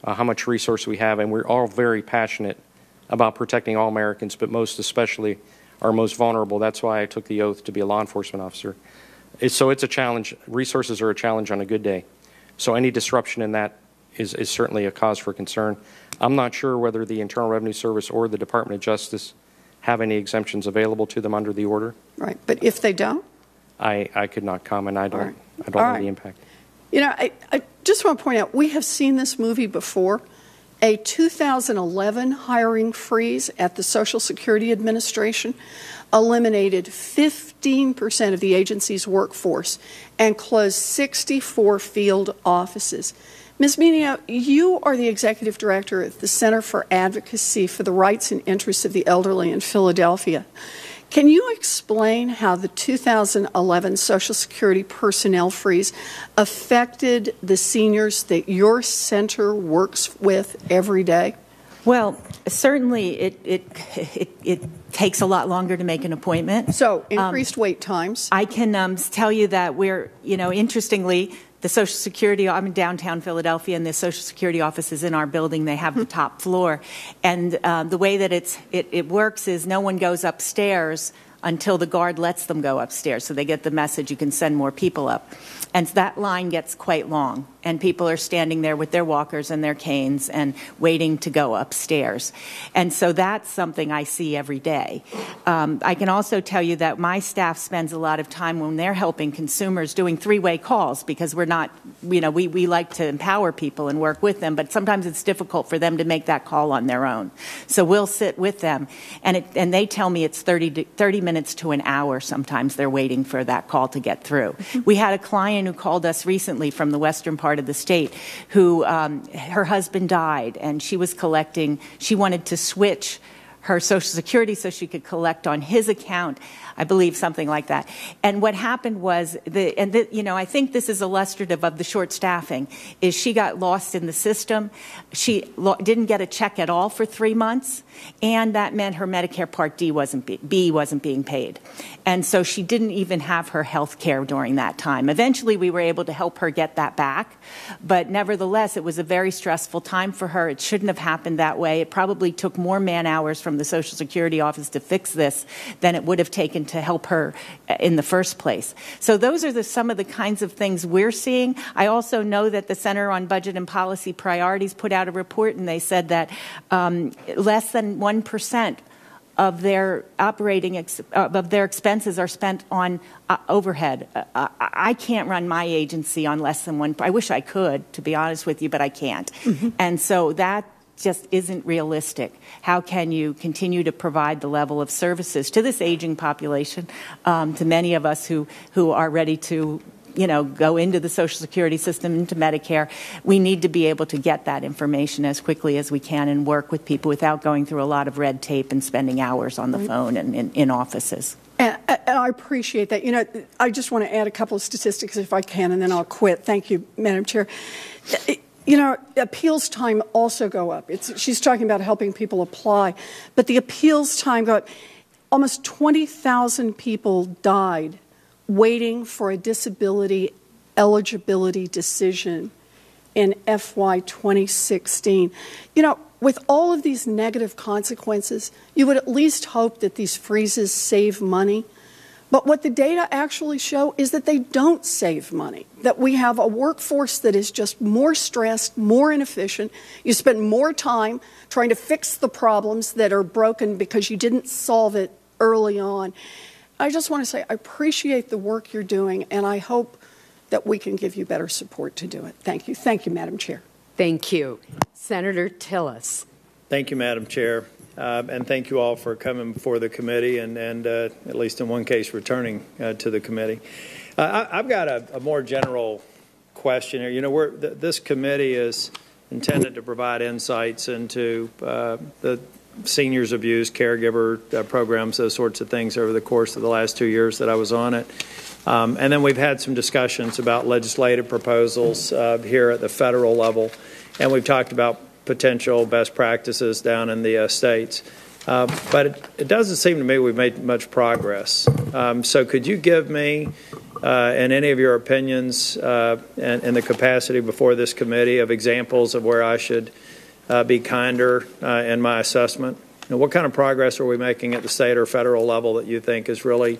uh, how much resource we have, and we're all very passionate about protecting all Americans, but most especially our most vulnerable. That's why I took the oath to be a law enforcement officer. It's, so it's a challenge. Resources are a challenge on a good day. So any disruption in that is, is certainly a cause for concern. I'm not sure whether the Internal Revenue Service or the Department of Justice have any exemptions available to them under the order? Right, but if they don't? I, I could not comment. I don't, right. I don't All know right. the impact. You know, I, I just want to point out we have seen this movie before. A 2011 hiring freeze at the Social Security Administration eliminated 15% of the agency's workforce and closed 64 field offices. Ms. Menino, you are the executive director at the Center for Advocacy for the Rights and Interests of the Elderly in Philadelphia. Can you explain how the 2011 Social Security personnel freeze affected the seniors that your center works with every day? Well, certainly it, it, it, it, takes a lot longer to make an appointment. So, increased um, wait times. I can um, tell you that we're, you know, interestingly, the Social Security, I'm in downtown Philadelphia, and the Social Security office is in our building. They have the top floor. And uh, the way that it's, it, it works is no one goes upstairs until the guard lets them go upstairs. So they get the message you can send more people up. And that line gets quite long. And people are standing there with their walkers and their canes and waiting to go upstairs. And so that's something I see every day. Um, I can also tell you that my staff spends a lot of time when they're helping consumers doing three way calls because we're not, you know, we, we like to empower people and work with them, but sometimes it's difficult for them to make that call on their own. So we'll sit with them, and, it, and they tell me it's 30, to, 30 minutes to an hour sometimes they're waiting for that call to get through. We had a client who called us recently from the western part of the state who um, her husband died and she was collecting, she wanted to switch her Social Security so she could collect on his account. I believe something like that. And what happened was, the, and the, you know, I think this is illustrative of the short staffing. Is she got lost in the system? She didn't get a check at all for three months, and that meant her Medicare Part D wasn't be, B wasn't being paid, and so she didn't even have her health care during that time. Eventually, we were able to help her get that back, but nevertheless, it was a very stressful time for her. It shouldn't have happened that way. It probably took more man hours from the Social Security office to fix this than it would have taken to help her in the first place. So those are the, some of the kinds of things we're seeing. I also know that the Center on Budget and Policy Priorities put out a report and they said that um, less than 1% of their operating ex- of their expenses are spent on uh, overhead. Uh, I can't run my agency on less than one. I wish I could, to be honest with you, but I can't. Mm-hmm. And so that just isn't realistic. How can you continue to provide the level of services to this aging population, um, to many of us who, who are ready to you know, go into the Social Security system, into Medicare. We need to be able to get that information as quickly as we can and work with people without going through a lot of red tape and spending hours on the phone and in, in offices. And, I appreciate that. You know, I just want to add a couple of statistics if I can, and then I'll quit. Thank you, Madam Chair. You know, appeals time also go up. It's, she's talking about helping people apply, but the appeals time go up. Almost 20,000 people died waiting for a disability eligibility decision in FY 2016. You know, with all of these negative consequences, you would at least hope that these freezes save money. But what the data actually show is that they don't save money, that we have a workforce that is just more stressed, more inefficient. You spend more time trying to fix the problems that are broken because you didn't solve it early on. I just want to say I appreciate the work you're doing, and I hope that we can give you better support to do it. Thank you. Thank you, Madam Chair. Thank you. Senator Tillis. Thank you, Madam Chair. Uh, and thank you all for coming before the committee and, and uh, at least in one case, returning uh, to the committee. Uh, I, have got a, a, more general question here. You know, th- this committee is intended to provide insights into uh, the seniors abuse, caregiver uh, programs, those sorts of things over the course of the last two years that I was on it. Um, and then we've had some discussions about legislative proposals here at the federal level. And we've talked about potential best practices down in the uh, states. Uh, but it, it, doesn't seem to me we've made much progress. Um, so, could you give me uh, and any of your opinions uh, and, and, the capacity before this committee of examples of where I should uh, be kinder uh, in my assessment? And what kind of progress are we making at the state or federal level that you think is really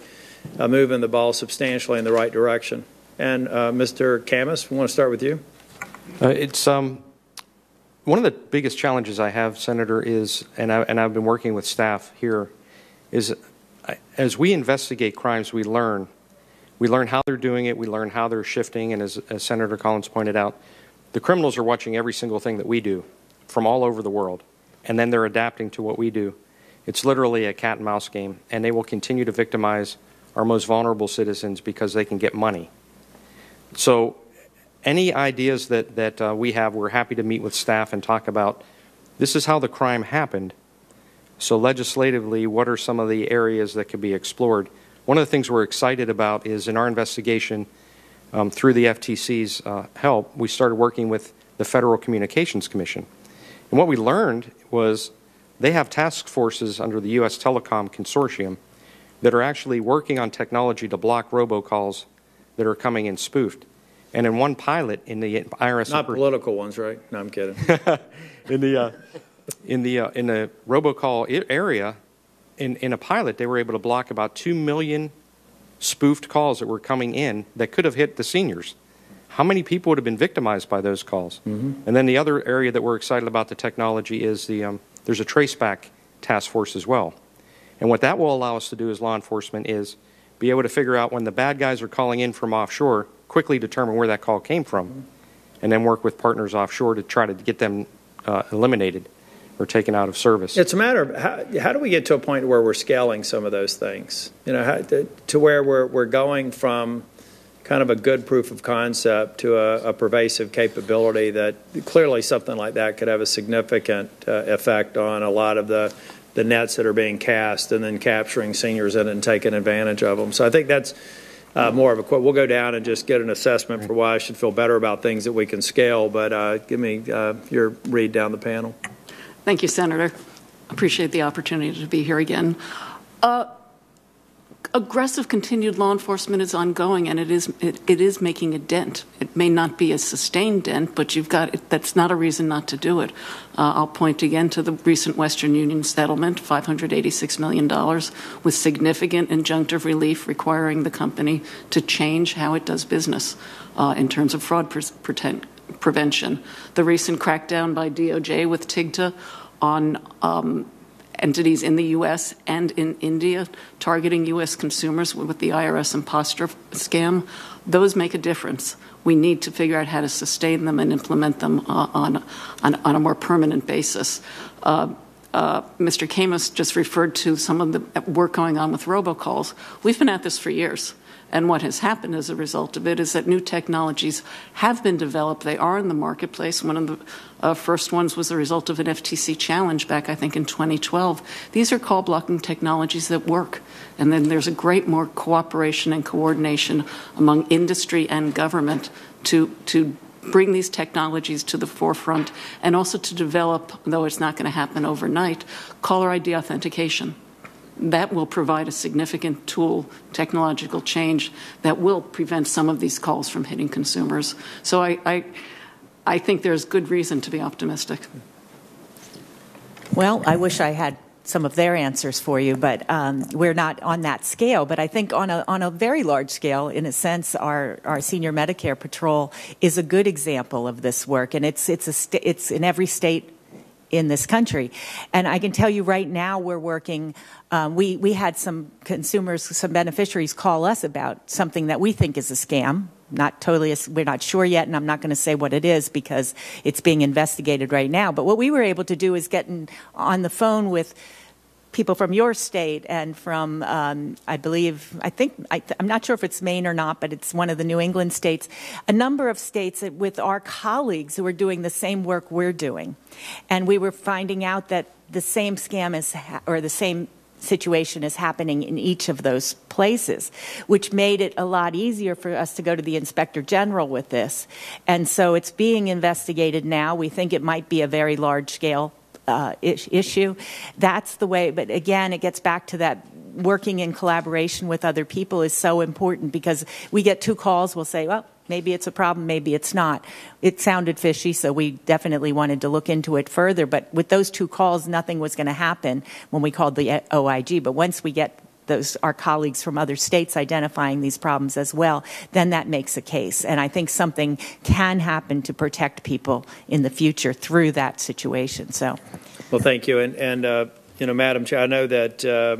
moving the ball substantially in the right direction? And Mr. Camus, we want to start with you. it's um, one of the biggest challenges I have, Senator, is, and, I, and I've been working with staff here, is as we investigate crimes, we learn. We learn how they're doing it, we learn how they're shifting, and as, as Senator Collins pointed out, the criminals are watching every single thing that we do from all over the world, and then they're adapting to what we do. It's literally a cat and mouse game, and they will continue to victimize our most vulnerable citizens because they can get money. So any ideas that, that uh, we have, we're happy to meet with staff and talk about this is how the crime happened. So, legislatively, what are some of the areas that could be explored? One of the things we're excited about is in our investigation um, through the FTC's uh, help, we started working with the Federal Communications Commission. And what we learned was they have task forces under the U.S. Telecom Consortium that are actually working on technology to block robocalls that are coming in spoofed. And in one pilot in the IRS, not political ones, right? No, I'm kidding. <laughs> in the uh, in the uh, in the robocall area, in in a pilot, they were able to block about two million spoofed calls that were coming in that could have hit the seniors. how many people would have been victimized by those calls? Mm-hmm. And then the other area that we're excited about the technology is the um, there's a traceback task force as well. And what that will allow us to do as law enforcement is be able to figure out when the bad guys are calling in from offshore, quickly determine where that call came from, and then work with partners offshore to try to get them uh, eliminated or taken out of service. It's a matter of how, how do we get to a point where we're scaling some of those things? You know, how, to, to where we're, we're going from kind of a good proof of concept to a, a pervasive capability that clearly something like that could have a significant uh, effect on a lot of the, the nets that are being cast and then capturing seniors in and taking advantage of them. So I think that's uh, more of a quote. We'll go down and just get an assessment for why I should feel better about things that we can scale. But uh, give me uh, your read down the panel. Thank you, Senator. Appreciate the opportunity to be here again. Aggressive continued law enforcement is ongoing and it is it, it is making a dent. It may not be a sustained dent but you've got it, that's not a reason not to do it. Uh, i'll point again to the recent western union settlement 586 million dollars with significant injunctive relief requiring the company to change how it does business uh, in terms of fraud pre- pretend, prevention. The recent crackdown by doj with tigta on um, entities in the U.S. and in India targeting U.S. consumers with the IRS imposter scam, those make a difference. We need to figure out how to sustain them and implement them uh, on, on, on, a more permanent basis. Uh, uh, Mr. Camus just referred to some of the work going on with robocalls. We've been at this for years. And what has happened as a result of it is that new technologies have been developed. They are in the marketplace. One of the uh, first ones was the result of an FTC challenge back, I think, in 2012. These are call blocking technologies that work. And then there's a great more cooperation and coordination among industry and government to, to bring these technologies to the forefront and also to develop, though it's not going to happen overnight, caller ID authentication that will provide a significant tool, technological change that will prevent some of these calls from hitting consumers. So I, I, I think there's good reason to be optimistic. Well, I wish I had some of their answers for you, but um, we're not on that scale. But I think on a on a very large scale, in a sense, our our senior Medicare patrol is a good example of this work, and it's it's a it's in every state in this country. And I can tell you right now, we're working. Um, we we had some consumers, some beneficiaries, call us about something that we think is a scam. Not totally, we're not sure yet, and I'm not going to say what it is because it's being investigated right now. But what we were able to do is get in, on the phone with people from your state and from, um, I believe, I think, I, am not sure if it's Maine or not, but it's one of the New England states, a number of states with our colleagues who are doing the same work we're doing. And we were finding out that the same scam is, or the same situation is happening in each of those places, which made it a lot easier for us to go to the inspector general with this. And so it's being investigated now. We think it might be a very large scale uh, issue. That's the way, but again, it gets back to that working in collaboration with other people is so important because we get two calls, we'll say, well, maybe it's a problem, maybe it's not. It sounded fishy, so we definitely wanted to look into it further. But with those two calls, nothing was going to happen when we called the OIG. But once we get those our colleagues from other states identifying these problems as well, then that makes a case. And I think something can happen to protect people in the future through that situation. So, well, thank you, and and uh, you know, Madam Chair, I know that uh,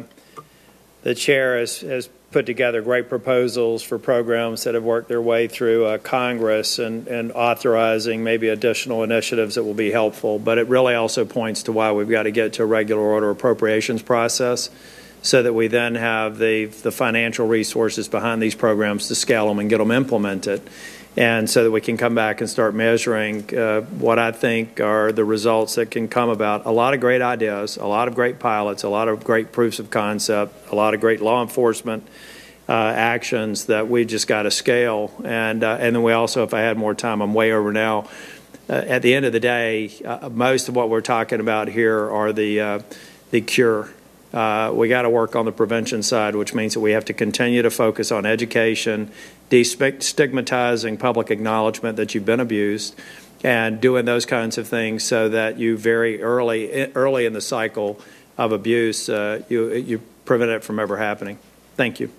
the chair has has put together great proposals for programs that have worked their way through uh, Congress and, and authorizing maybe additional initiatives that will be helpful. But it really also points to why we've got to get to a regular order appropriations process so that we then have the, the financial resources behind these programs to scale them and get them implemented. And so that we can come back and start measuring uh, what I think are the results that can come about. A lot of great ideas, a lot of great pilots, a lot of great proofs of concept, a lot of great law enforcement uh, actions that we just got to scale. And, uh, and then we also, if I had more time, I'm way over now. Uh, at the end of the day, uh, most of what we're talking about here are the, uh, the cure uh, we got to work on the prevention side, which means that we have to continue to focus on education, destigmatizing public acknowledgement that you've been abused, and doing those kinds of things so that you very early early in the cycle of abuse uh, you you prevent it from ever happening. Thank you.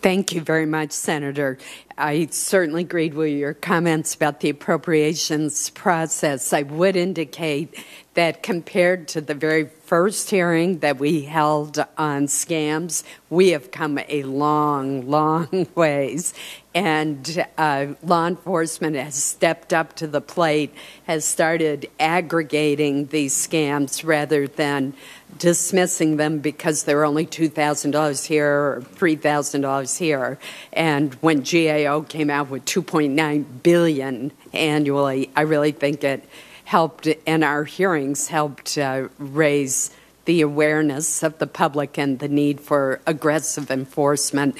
Thank you very much, Senator. I certainly agreed with your comments about the appropriations process. I would indicate that compared to the very first hearing that we held on scams, we have come a long, long <laughs> ways. And uh, law enforcement has stepped up to the plate, has started aggregating these scams rather than dismissing them because they're only $2,000 here or $3,000 here. And when GAO came out with 2.9 billion annually, I really think it helped, and our hearings helped uh, raise the awareness of the public and the need for aggressive enforcement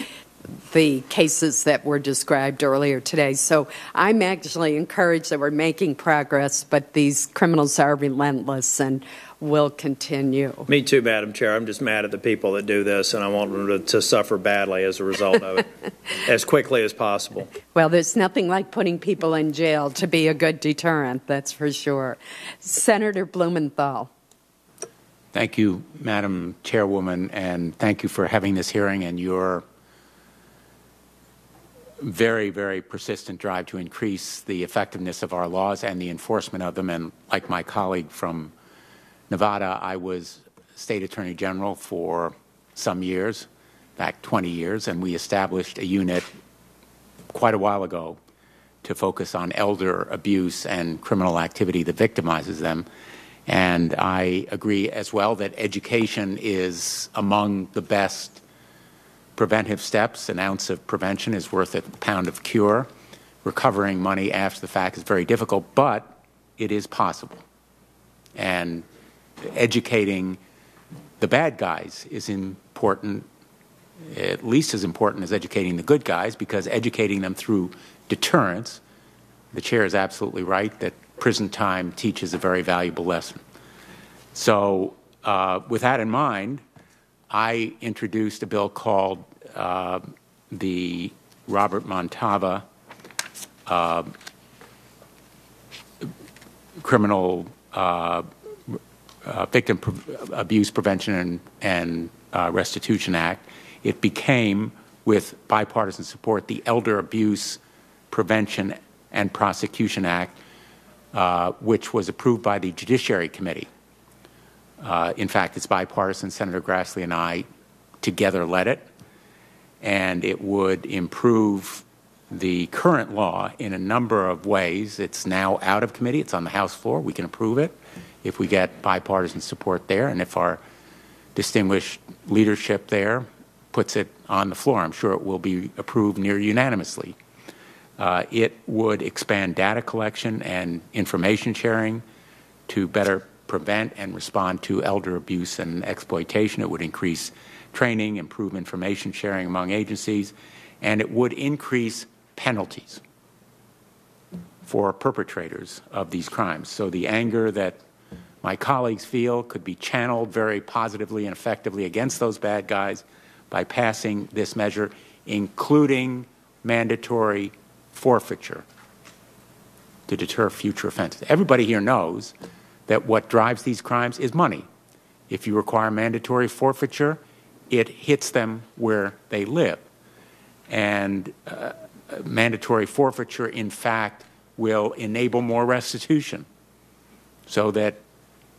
the cases that were described earlier today. So I'm actually encouraged that we're making progress, but these criminals are relentless and will continue. Me too, Madam Chair. I'm just mad at the people that do this, and I want them to, to suffer badly as a result of it <laughs> as quickly as possible. Well, there's nothing like putting people in jail to be a good deterrent, that's for sure. Senator Blumenthal. Thank you, Madam Chairwoman, and thank you for having this hearing and your very, very persistent drive to increase the effectiveness of our laws and the enforcement of them. And like my colleague from Nevada, I was State Attorney General for some years, back 20 years, and we established a unit quite a while ago to focus on elder abuse and criminal activity that victimizes them. And I agree as well that education is among the best preventive steps. An ounce of prevention is worth a pound of cure. Recovering money after the fact is very difficult, but it is possible. And educating the bad guys is important, at least as important as educating the good guys, because educating them through deterrence, the chair is absolutely right that prison time teaches a very valuable lesson. So, uh, with that in mind, I introduced a bill called uh, the Robert Matava uh, Criminal uh, Victim Pre Abuse Prevention and, and uh, Restitution Act. It became, with bipartisan support, the Elder Abuse Prevention and Prosecution Act, uh, which was approved by the Judiciary Committee. Uh, in fact, it's bipartisan. Senator Grassley and I together led it, and it would improve the current law in a number of ways. It's now out of committee. It's on the House floor. We can approve it if we get bipartisan support there, and if our distinguished leadership there puts it on the floor. I'm sure it will be approved near unanimously. Uh, it would expand data collection and information sharing to better prevent and respond to elder abuse and exploitation. It would increase training, improve information sharing among agencies, and it would increase penalties for perpetrators of these crimes. So the anger that my colleagues feel could be channeled very positively and effectively against those bad guys by passing this measure, including mandatory forfeiture to deter future offenses. Everybody here knows that what drives these crimes is money. If you require mandatory forfeiture, it hits them where they live. And uh, mandatory forfeiture, in fact, will enable more restitution so that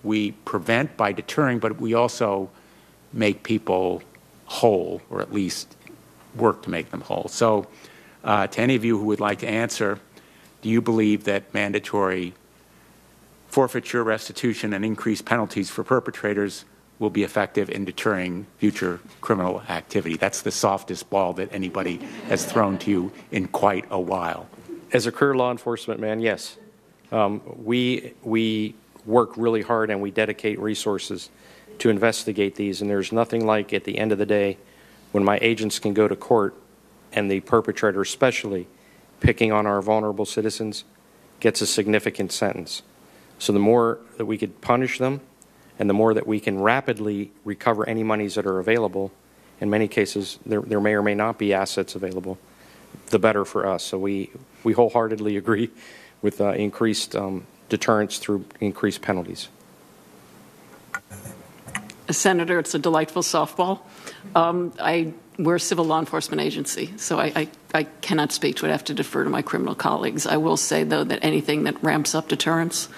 we prevent by deterring, but we also make people whole, or at least work to make them whole. So, uh, to any of you who would like to answer, do you believe that mandatory forfeiture, restitution, and increased penalties for perpetrators will be effective in deterring future criminal activity. That's the softest ball that anybody has thrown to you in quite a while. As a career law enforcement man, yes. Um, we, we work really hard and we dedicate resources to investigate these, and there's nothing like at the end of the day when my agents can go to court and the perpetrator, especially picking on our vulnerable citizens, gets a significant sentence. So the more that we could punish them and the more that we can rapidly recover any monies that are available, in many cases there, there may or may not be assets available, the better for us. So we, we wholeheartedly <laughs> agree with uh, increased um, deterrence through increased penalties. Senator, it's a delightful softball. Um, I, we're a civil law enforcement agency, so I, I, I cannot speak to it. I have to defer to my criminal colleagues. I will say, though, that anything that ramps up deterrence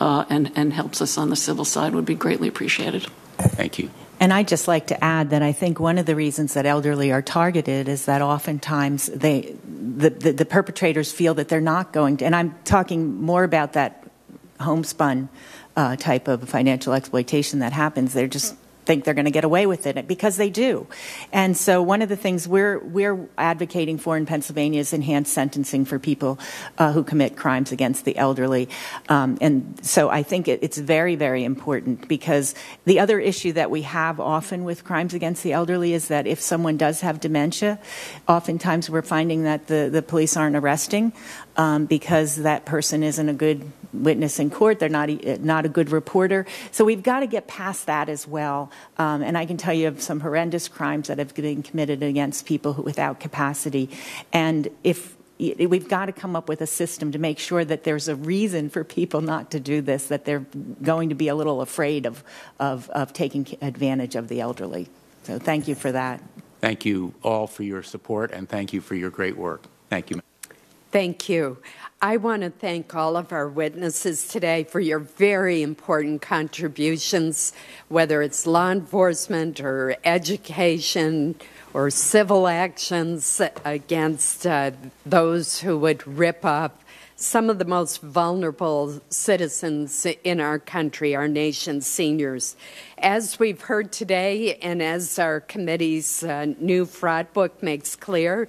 uh, and, and helps us on the civil side would be greatly appreciated. Thank you. And I'd just like to add that I think one of the reasons that elderly are targeted is that oftentimes they, the, the, the perpetrators feel that they're not going to, and I'm talking more about that homespun uh, type of financial exploitation that happens. They're just think they're going to get away with it because they do. And so one of the things we're we're advocating for in Pennsylvania is enhanced sentencing for people uh, who commit crimes against the elderly. Um, and so I think it, it's very very important because the other issue that we have often with crimes against the elderly is that if someone does have dementia, oftentimes we're finding that the the police aren't arresting um, because that person isn't a good witness in court. They're not not a good reporter. So we've got to get past that as well. Um, and I can tell you of some horrendous crimes that have been committed against people who, without capacity. And if we've got to come up with a system to make sure that there's a reason for people not to do this, that they're going to be a little afraid of, of, of taking advantage of the elderly. So thank you for that. Thank you all for your support and thank you for your great work. Thank you. Thank you. I want to thank all of our witnesses today for your very important contributions, whether it's law enforcement or education or civil actions against uh, those who would rip off some of the most vulnerable citizens in our country, our nation's seniors. As we've heard today, and as our committee's uh, new fraud book makes clear,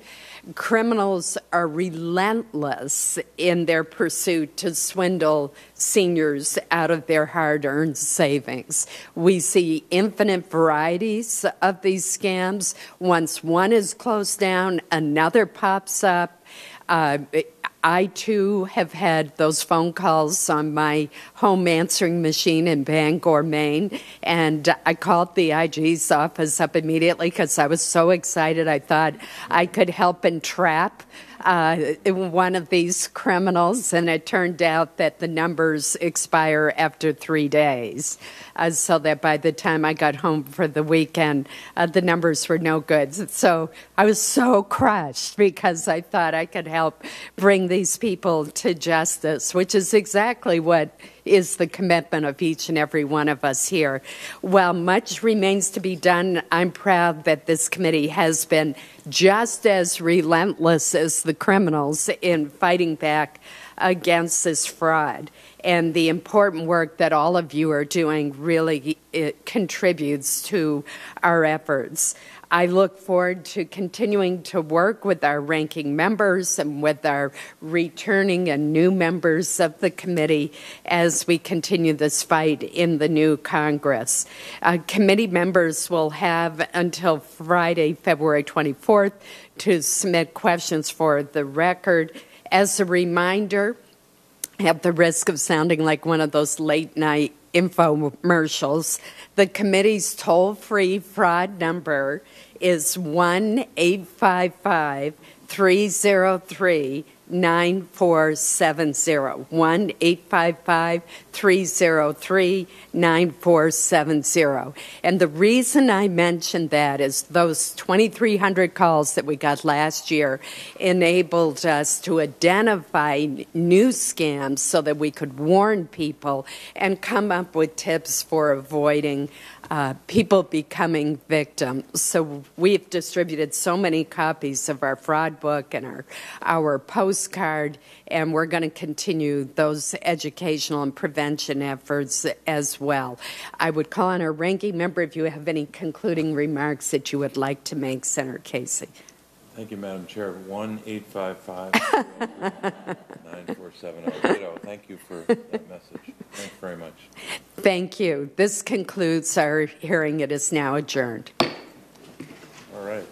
criminals are relentless in their pursuit to swindle seniors out of their hard earned savings. We see infinite varieties of these scams. Once one is closed down, another pops up. Uh, I too have had those phone calls on my home answering machine in Bangor, Maine, and I called the IG's office up immediately because I was so excited. I thought I could help entrap uh, one of these criminals, and it turned out that the numbers expire after three days. Uh, so that by the time I got home for the weekend, uh, the numbers were no good. So I was so crushed because I thought I could help bring these people to justice, which is exactly what is the commitment of each and every one of us here. While much remains to be done, I'm proud that this committee has been just as relentless as the criminals in fighting back against this fraud. And the important work that all of you are doing really eh, contributes to our efforts. I look forward to continuing to work with our ranking members and with our returning and new members of the committee as we continue this fight in the new Congress. Uh, committee members will have until Friday, February 24th, to submit questions for the record. As a reminder, at the risk of sounding like one of those late night infomercials, the committee's toll free fraud number is 1 855 303 9470. 1 855 303 9470. And the reason I mentioned that is those 2,300 calls that we got last year enabled us to identify new scams so that we could warn people and come up with tips for avoiding uh, people becoming victims. So we've distributed so many copies of our fraud book and our our postcard, and we're going to continue those educational and prevention efforts as well. I would call on our ranking member if you have any concluding remarks that you would like to make, Senator Casey. Thank you, Madam Chair. One eight five five nine four seven zero. Thank you for that message. Thanks very much. Thank you. This concludes our hearing. It is now adjourned. All right.